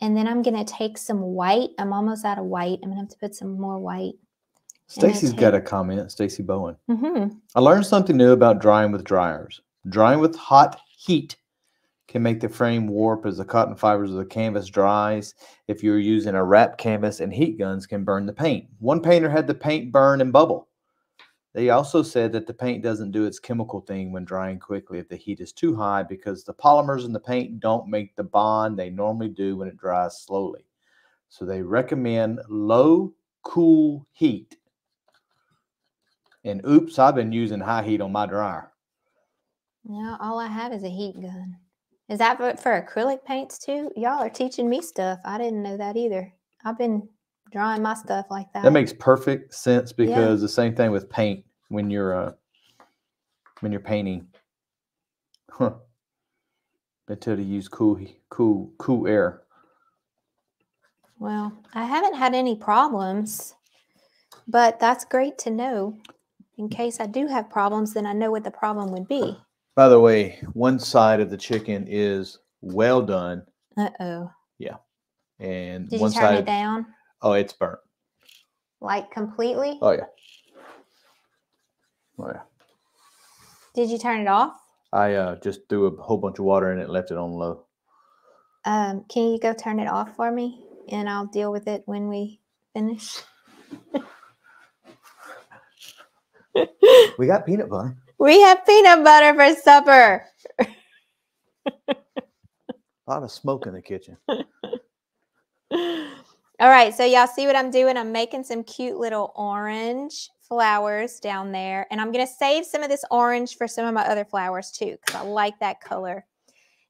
And then I'm going to take some white. I'm almost out of white. I'm going to have to put some more white. Stacy's got a comment, Stacy Bowen. Mm-hmm. I learned something new about drying with dryers. Drying with hot heat can make the frame warp as the cotton fibers of the canvas dries. If you're using a wrap canvas and heat guns can burn the paint. One painter had the paint burn and bubble. They also said that the paint doesn't do its chemical thing when drying quickly if the heat is too high because the polymers in the paint don't make the bond they normally do when it dries slowly. So they recommend low cool heat. And oops, I've been using high heat on my dryer. Yeah, all I have is a heat gun. Is that for, for acrylic paints too? Y'all are teaching me stuff. I didn't know that either. I've been drawing my stuff like that. That makes perfect sense because yeah. the same thing with paint when you're uh when you're painting. Huh. Better to use cool cool cool air. Well, I haven't had any problems, but that's great to know. In case I do have problems, then I know what the problem would be. By the way, one side of the chicken is well done. Uh oh. Yeah. And Did one you turn side it down? Oh, it's burnt. Like completely? Oh yeah. Oh yeah. Did you turn it off? I uh, just threw a whole bunch of water in it, left it on low. Um, can you go turn it off for me, and I'll deal with it when we finish. we got peanut butter. We have peanut butter for supper. A lot of smoke in the kitchen. All right, so y'all see what I'm doing? I'm making some cute little orange flowers down there. And I'm going to save some of this orange for some of my other flowers too, because I like that color.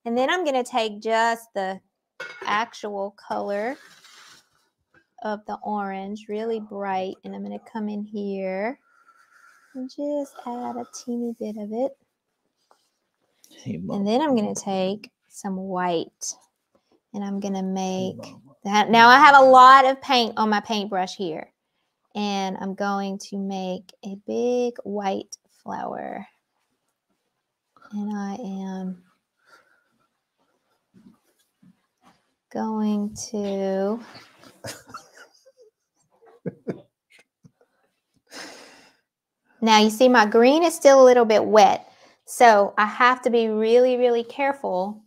And then I'm going to take just the actual color of the orange, really bright. And I'm going to come in here and just add a teeny bit of it. and then I'm going to take some white and I'm going to make that. Now I have a lot of paint on my paintbrush here and I'm going to make a big white flower. And I am going to Now you see my green is still a little bit wet. So I have to be really, really careful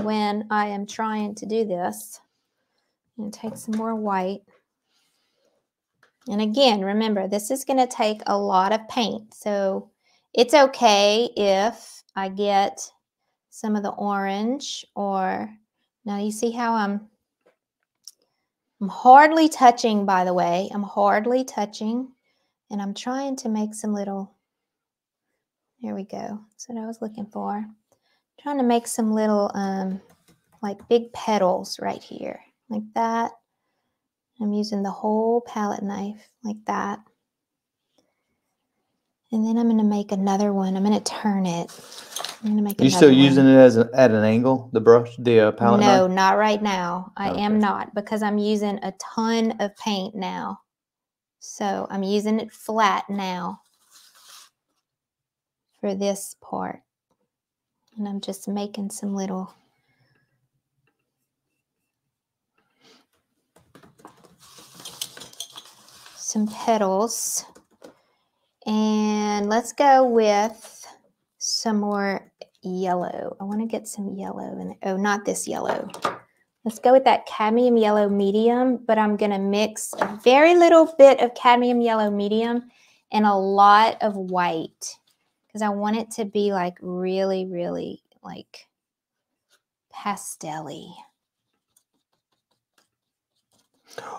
when I am trying to do this. And take some more white. And again, remember, this is going to take a lot of paint. So it's okay if I get some of the orange or now you see how I'm I'm hardly touching, by the way. I'm hardly touching. And I'm trying to make some little, there we go. That's what I was looking for. trying to make some little, um, like big petals right here, like that. I'm using the whole palette knife like that. And then I'm going to make another one. I'm going to turn it. I'm going to make You still one. using it as a, at an angle, the brush, the uh, palette No, knife? not right now. I am not because I'm using a ton of paint now. So I'm using it flat now for this part. And I'm just making some little some petals. And let's go with some more yellow. I want to get some yellow and Oh, not this yellow. Let's go with that cadmium yellow medium, but I'm going to mix a very little bit of cadmium yellow medium and a lot of white because I want it to be like really, really like pastel-y.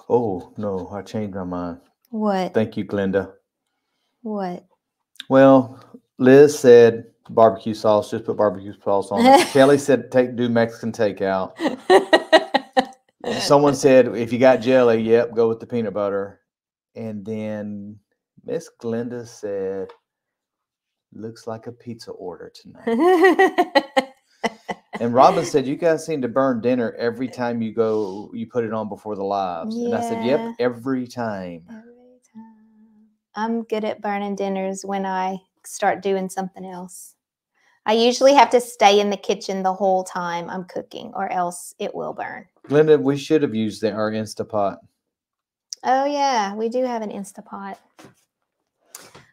Oh, no, I changed my mind. What? Thank you, Glenda. What? Well, Liz said barbecue sauce, just put barbecue sauce on it. Kelly said take do Mexican takeout. Someone said if you got jelly, yep, go with the peanut butter. And then Miss Glenda said, looks like a pizza order tonight. And Robin said, you guys seem to burn dinner every time you go, you put it on before the lives. And I said, yep, every time. Every time. I'm good at burning dinners when I start doing something else. I usually have to stay in the kitchen the whole time I'm cooking, or else it will burn. Glenda, we should have used the, our Instapot. Oh, yeah, we do have an Instapot.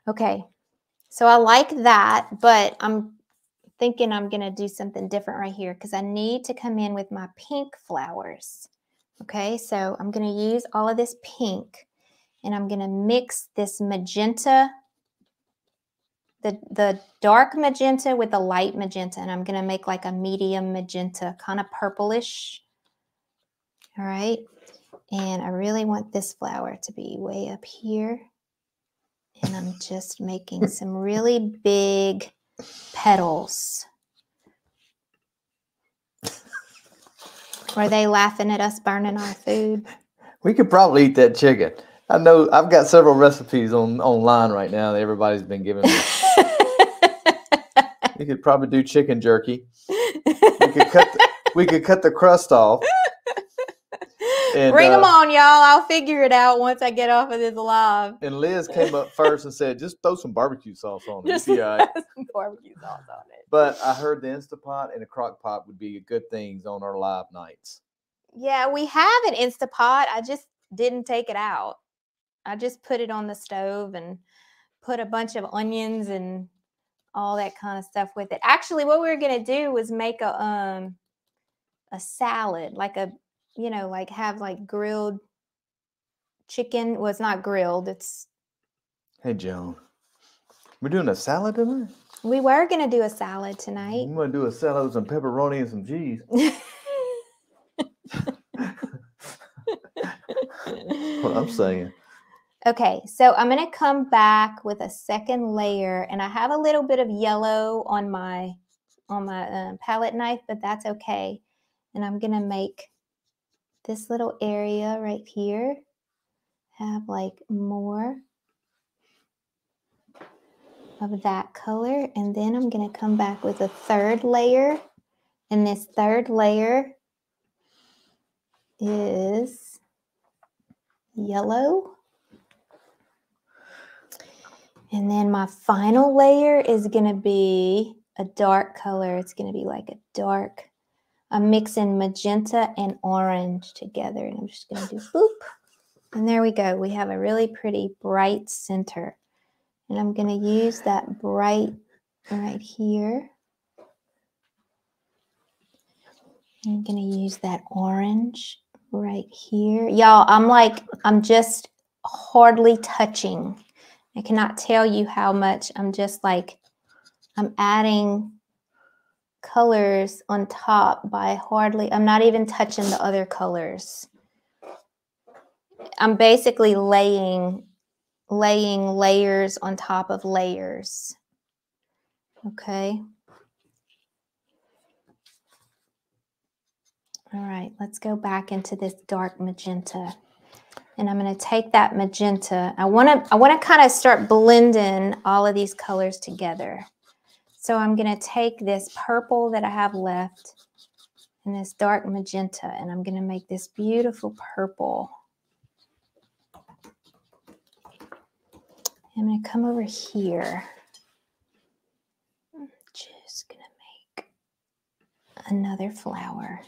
Okay, so I like that, but I'm thinking I'm going to do something different right here because I need to come in with my pink flowers. Okay, so I'm going to use all of this pink and I'm going to mix this magenta, the, the dark magenta with the light magenta, and I'm going to make like a medium magenta, kind of purplish. All right. And I really want this flower to be way up here. And I'm just making some really big petals. Are they laughing at us burning our food? We could probably eat that chicken. I know I've got several recipes on online right now that everybody's been giving me. we could probably do chicken jerky. We could cut the, we could cut the crust off. And, Bring them uh, on, y'all. I'll figure it out once I get off of this live. And Liz came up first and said, "Just throw some barbecue sauce on it." Just be all right." some barbecue sauce on it. But I heard the Instapot and a crock pot would be good things on our live nights. Yeah, we have an Instapot. I just didn't take it out. I just put it on the stove and put a bunch of onions and all that kind of stuff with it. Actually, what we were gonna do was make a um a salad, like a you know, like have like grilled chicken. Well, it's not grilled. It's Hey Joan, we're doing a salad tonight. we were gonna do a salad tonight. I'm gonna do a salad with some pepperoni and some cheese. What I'm saying. Okay, so I'm going to come back with a second layer and I have a little bit of yellow on my on my uh, palette knife, but that's okay. And I'm going to make this little area right here have like more of that color and then I'm going to come back with a third layer and this third layer is yellow. And then my final layer is going to be a dark color. It's going to be like a dark, I'm mixing magenta and orange together. And I'm just going to do boop. And there we go. We have a really pretty bright center. And I'm going to use that bright right here. I'm going to use that orange right here. Y'all, I'm like, I'm just hardly touching. I cannot tell you how much I'm just like, I'm adding colors on top by hardly, I'm not even touching the other colors. I'm basically laying, laying layers on top of layers. Okay. All right, let's go back into this dark magenta. And I'm going to take that magenta. I want to I want to kind of start blending all of these colors together. So I'm going to take this purple that I have left and this dark magenta and I'm going to make this beautiful purple. I'm going to come over here. I'm just going to make another flower.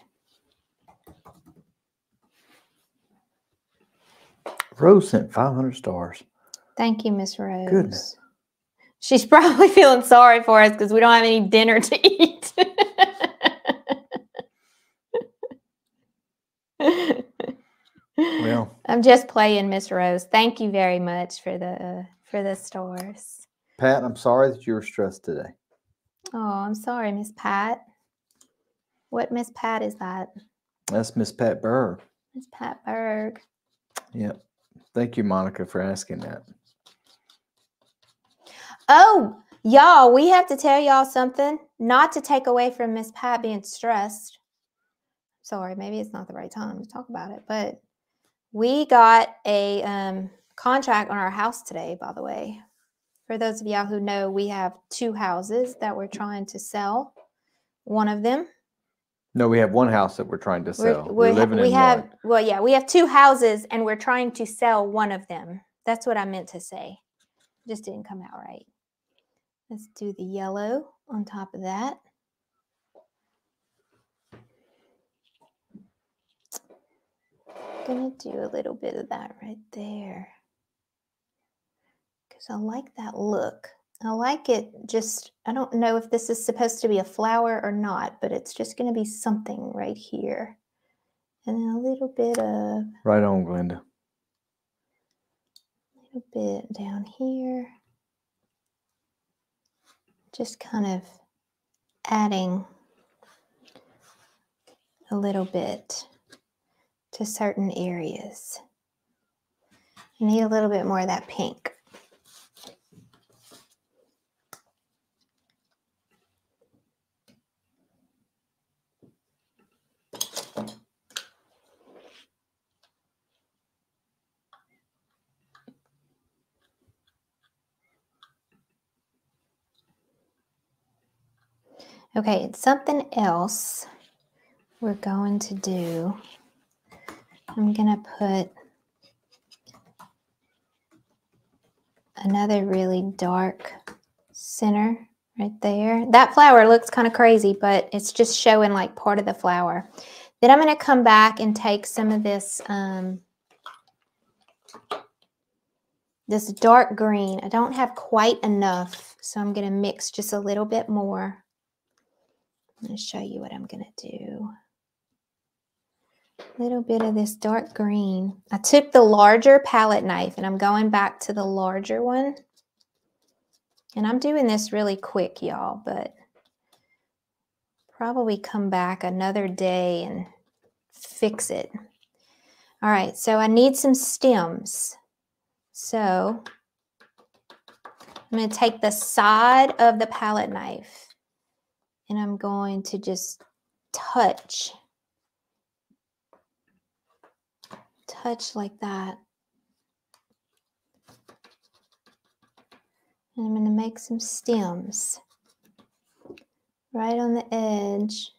Rose sent 500 stars. Thank you, Miss Rose. Goodness. She's probably feeling sorry for us because we don't have any dinner to eat. Well, I'm just playing, Miss Rose. Thank you very much for the uh, for the stars. Pat, I'm sorry that you were stressed today. Oh, I'm sorry, Miss Pat. What Miss Pat is that? That's Miss Pat Berg. Miss Pat Berg. Yep. Thank you, Monica, for asking that. Oh, y'all, we have to tell y'all something. Not to take away from Miss Pat being stressed. Sorry, maybe it's not the right time to talk about it, but we got a um, contract on our house today, by the way. For those of y'all who know, we have two houses that we're trying to sell. One of them No, we have one house that we're trying to We're- sell. We're, we're living we in have one. well, yeah, we have two houses and we're trying to sell one of them. That's what I meant to say. Just didn't come out right. Let's do the yellow on top of that. Gonna do a little bit of that right there. Because I like that look. I like it just, I don't know if this is supposed to be a flower or not, but it's just going to be something right here. And then a little bit of, Right on, Glenda. A little bit down here. Just kind of adding a little bit to certain areas. I need a little bit more of that pink. Okay, it's something else we're going to do. I'm going to put another really dark center right there. That flower looks kind of crazy, but it's just showing like part of the flower. Then I'm going to come back and take some of this um, this dark green. I don't have quite enough, so I'm going to mix just a little bit more. I'm going to show you what I'm going to do. A little bit of this dark green. I took the larger palette knife and I'm going back to the larger one. And I'm doing this really quick, y'all, but probably come back another day and fix it. All right, so I need some stems. So I'm going to take the side of the palette knife and I'm going to just touch, touch like that. And I'm going to make some stems right on the edge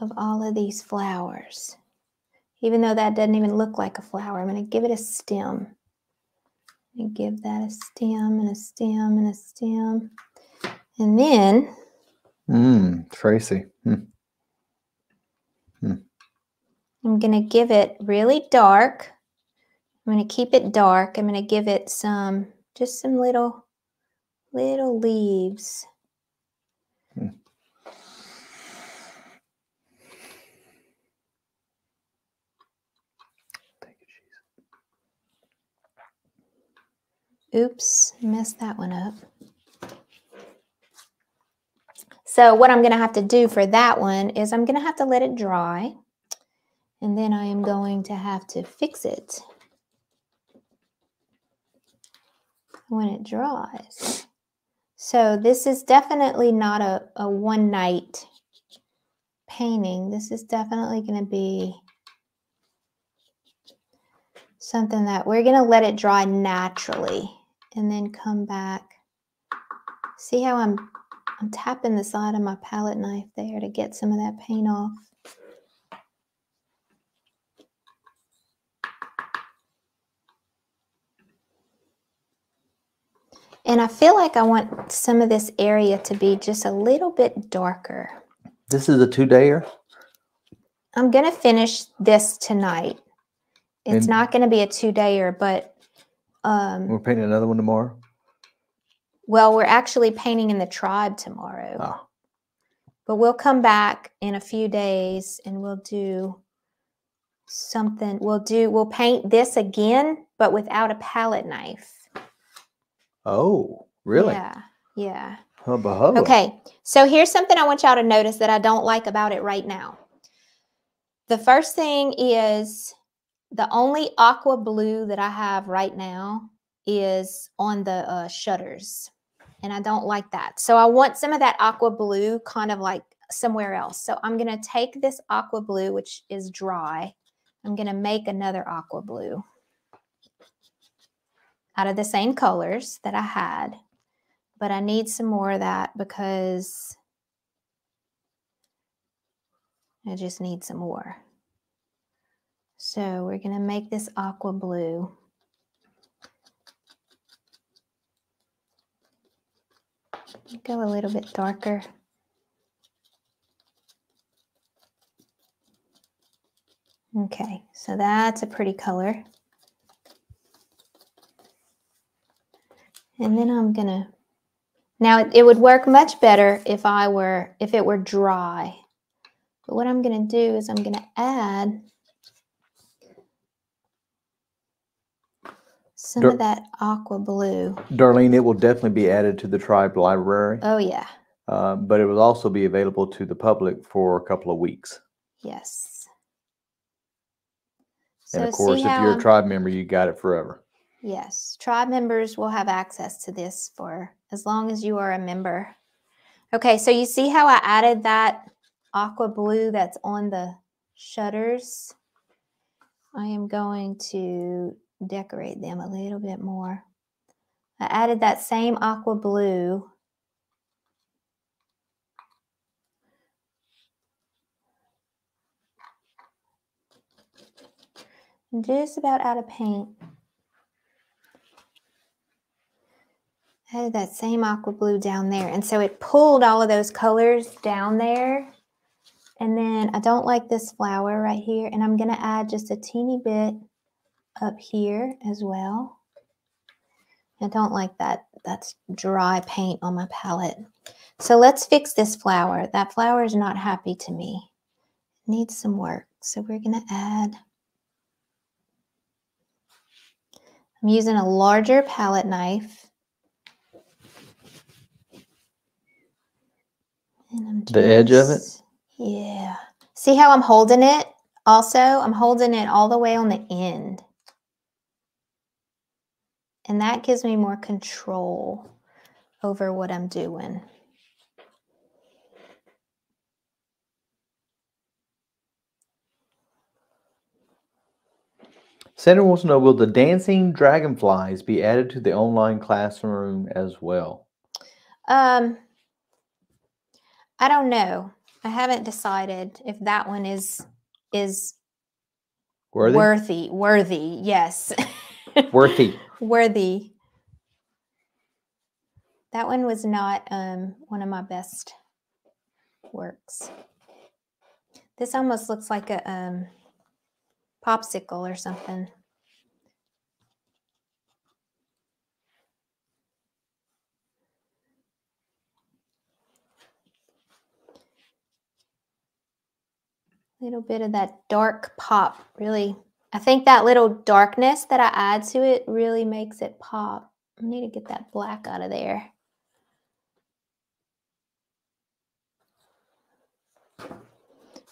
of all of these flowers. Even though that doesn't even look like a flower, I'm going to give it a stem. And give that a stem and a stem and a stem. And then Mmm, Tracy. Hmm. I'm going to give it really dark. I'm going to keep it dark. I'm going to give it some, just some little, little leaves. Hmm. Take it, jeez. Oops, messed that one up. So what I'm going to have to do for that one is I'm going to have to let it dry. And then I am going to have to fix it when it dries. So this is definitely not a, a one night painting. This is definitely going to be something that we're going to let it dry naturally and then come back. See how I'm I'm tapping the side of my palette knife there to get some of that paint off. And I feel like I want some of this area to be just a little bit darker. This is a two-dayer? I'm going to finish this tonight. It's And- not going to be a two-dayer, but um, We're painting another one tomorrow? Well, we're actually painting in the tribe tomorrow. Ah, But we'll come back in a few days and we'll do something. We'll do we'll paint this again, but without a palette knife. Oh, really? Yeah. Yeah. Hubba hubba. Okay. So here's something I want y'all to notice that I don't like about it right now. The first thing is the only aqua blue that I have right now is on the uh, shutters. And I don't like that. So I want some of that aqua blue kind of like somewhere else. So I'm going to take this aqua blue, which is dry. I'm going to make another aqua blue out of the same colors that I had. But I need some more of that because I just need some more. So we're going to make this aqua blue. Go a little bit darker. Okay, so that's a pretty color. And then I'm gonna, now it, it would work much better if I were, if it were dry. But what I'm gonna do is I'm gonna add some Dir- of that aqua blue. Darlene, it will definitely be added to the tribe library, Oh yeah, uh, but it will also be available to the public for a couple of weeks. yes. and of course, if you're a tribe member, you got it forever. Yes, tribe members will have access to this for as long as you are a member. Okay, so you see how I added that aqua blue that's on the shutters? I am going to decorate them a little bit more. I added that same aqua blue. Just about out of paint. had that same aqua blue down there. And so it pulled all of those colors down there. And then I don't like this flower right here. And I'm going to add just a teeny bit up here as well. I don't like that. That's dry paint on my palette. So let's fix this flower. That flower is not happy to me. It needs some work. So we're going to add. I'm using a larger palette knife. And I'm The edge of it? Yeah. See how I'm holding it? Also, I'm holding it all the way on the end. And that gives me more control over what I'm doing. Sandra wants to know, will the dancing dragonflies be added to the online classroom as well? Um, I don't know. I haven't decided if that one is is Worthy? worthy. Worthy, yes. Worthy. worthy. That one was not um, one of my best works. This almost looks like a um, popsicle or something. A little bit of that dark pop really I think that little darkness that I add to it really makes it pop. I need to get that black out of there.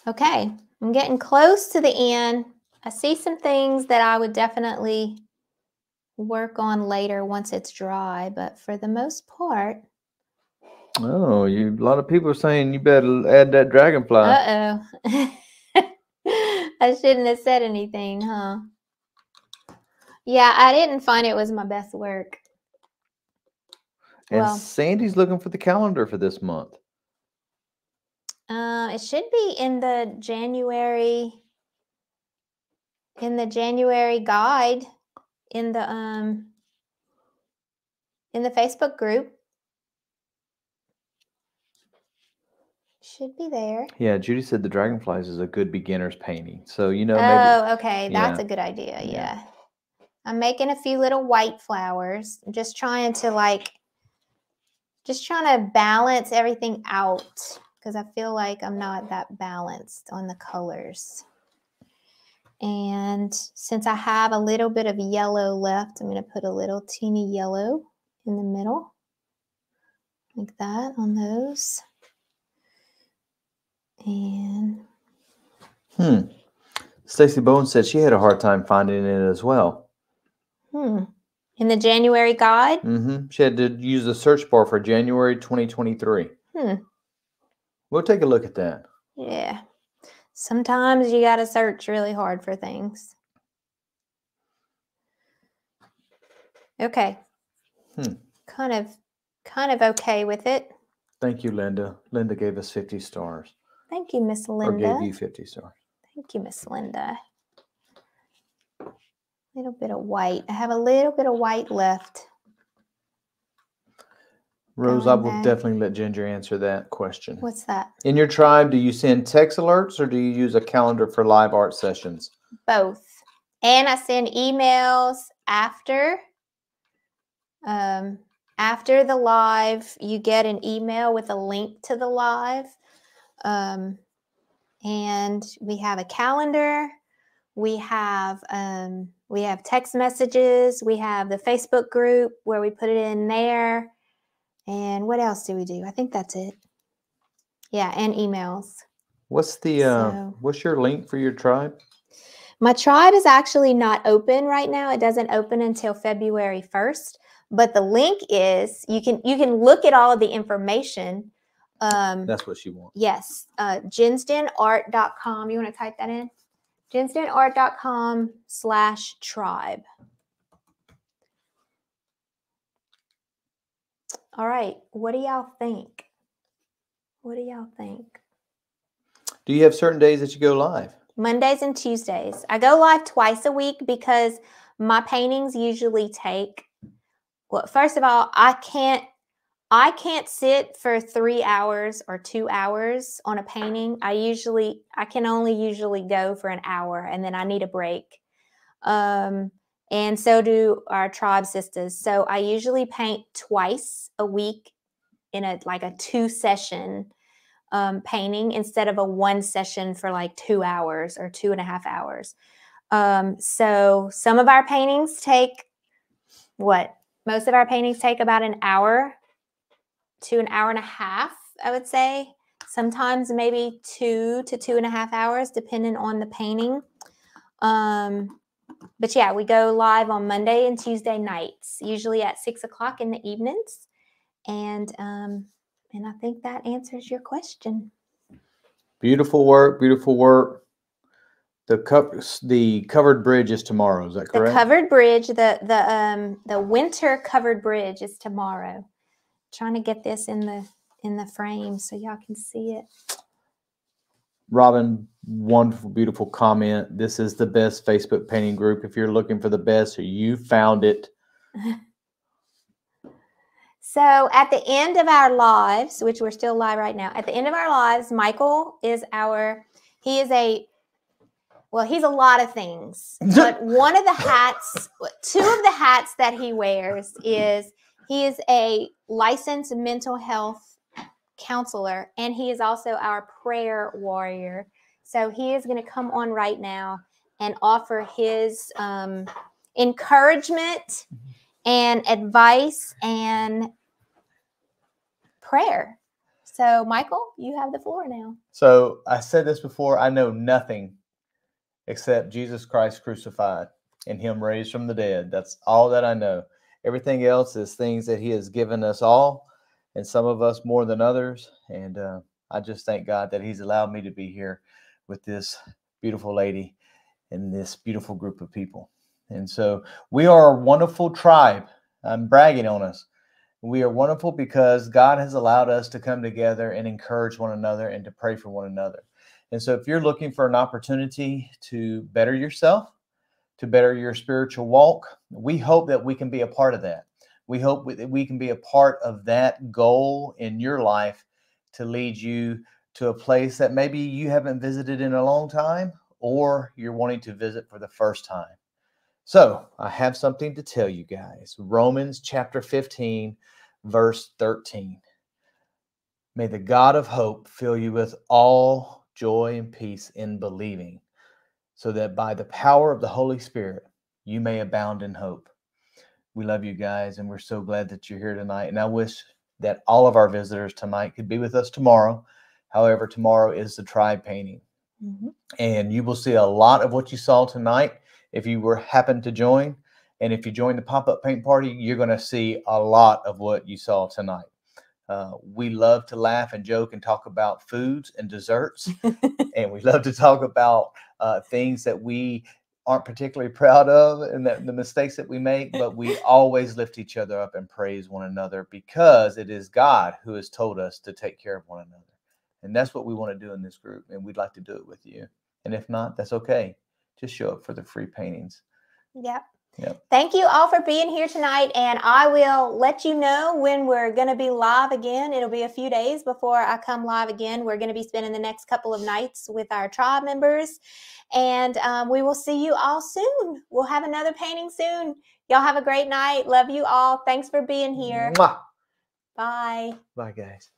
Okay, I'm getting close to the end. I see some things that I would definitely work on later once it's dry, but for the most part, Oh, you a lot of people are saying you better add that dragonfly. uh oh. I shouldn't have said anything, huh? Yeah, I didn't find it was my best work. And Well- Sandy's looking for the calendar for this month. Uh, it should be in the January in the January guide in the um in the Facebook group. Should be there. Yeah, Judy said the dragonflies is a good beginner's painting. So you know maybe Oh, okay. That's yeah. a good idea. Yeah. Yeah. I'm making a few little white flowers. Just trying to like just trying to balance everything out because I feel like I'm not that balanced on the colors. And since I have a little bit of yellow left, I'm going to put a little teeny yellow in the middle like that on those. And Hmm. Stacy Bowen said she had a hard time finding it as well. hmm, in the January guide, Mm-hmm. She had to use the search bar for January 2023. Hmm. We'll take a look at that. Yeah. Sometimes you got to search really hard for things. Okay. Hmm. Kind of kind of okay with it. Thank you, Linda. Linda gave us 50 stars. Thank you, Miss Linda. Or gave you 50 stars. Thank you, Miss Linda. A little bit of white. I have a little bit of white left. Rose, I will definitely let Ginger answer that question. What's that? In your tribe, do you send text alerts or do you use a calendar for live art sessions? Both. And I send emails after. Um, after the live, you get an email with a link to the live. Um, and we have a calendar. We have um, we have text messages. We have the Facebook group where we put it in there. And what else do we do? I think that's it. Yeah, and emails. What's the uh, So- what's your link for your tribe? My tribe is actually not open right now. It doesn't open until February 1st, but the link is you can you can look at all of the information. Um, That's what she wants. yes, uh, ginsdenart.com. You want to type that in? ginsdenart.com slash tribe. All right. What do y'all think? What do y'all think? Do you have certain days that you go live? Mondays and Tuesdays. I go live twice a week because my paintings usually take well, first of all, I can't I can't sit for 3 hours or 2 hours on a painting. I usually I can only usually go for an hour and then I need a break. Um and so do our tribe sisters. So I usually paint twice a week in a like a two session um, painting instead of a one session for like two hours or two and a half hours. Um, so some of our paintings take what? Most of our paintings take about an hour to an hour and a half, I would say. Sometimes maybe two to two and a half hours, depending on the painting. Um, but yeah, we go live on Monday and Tuesday nights, usually at six o'clock in the evenings. And um, and I think that answers your question. Beautiful work, beautiful work. The co- the covered bridge is tomorrow. Is that correct? The covered bridge, the the um the winter covered bridge is tomorrow. Trying to get this in the in the frame so y'all can see it. Robin, wonderful, beautiful comment. This is the best Facebook painting group. If you're looking for the best, you found it. So at the end of our lives, which we're still live right now, at the end of our lives, Michael is our he is a well, he's a lot of things. But one of the hats, two of the hats that he wears is he is a licensed mental health counselor and he is also our prayer warrior. So he is going to come on right now and offer his um, encouragement and advice and prayer. So, Michael, you have the floor now. So I said this before. I know nothing except Jesus Christ crucified and Him raised from the dead. That's all that I know. Everything else is things that He has given us all, and some of us more than others. And uh, I just thank God that He's allowed me to be here with this beautiful lady and this beautiful group of people. And so we are a wonderful tribe. I'm bragging on us. We are wonderful because God has allowed us to come together and encourage one another and to pray for one another. And so if you're looking for an opportunity to better yourself, to better your spiritual walk, we hope that we can be a part of that. We hope that we can be a part of that goal in your life to lead you to a place that maybe you haven't visited in a long time or you're wanting to visit for the first time. So, I have something to tell you guys. Romans chapter 15, verse 13. May the God of hope fill you with all joy and peace in believing, so that by the power of the Holy Spirit you may abound in hope. We love you guys, and we're so glad that you're here tonight. And I wish that all of our visitors tonight could be with us tomorrow. However, tomorrow is the tribe painting. Mm-hmm. And you will see a lot of what you saw tonight if you were happen to join. And if you join the pop up paint party, you're going to see a lot of what you saw tonight. Uh, we love to laugh and joke and talk about foods and desserts. and we love to talk about uh, things that we aren't particularly proud of and that the mistakes that we make, but we always lift each other up and praise one another because it is God who has told us to take care of one another. And that's what we want to do in this group. And we'd like to do it with you. And if not, that's okay just show up for the free paintings. Yep. Yep. Thank you all for being here tonight. And I will let you know when we're going to be live again. It'll be a few days before I come live again. We're going to be spending the next couple of nights with our tribe members. And um, we will see you all soon. We'll have another painting soon. Y'all have a great night. Love you all. Thanks for being here. Mwah. Bye. Bye, guys.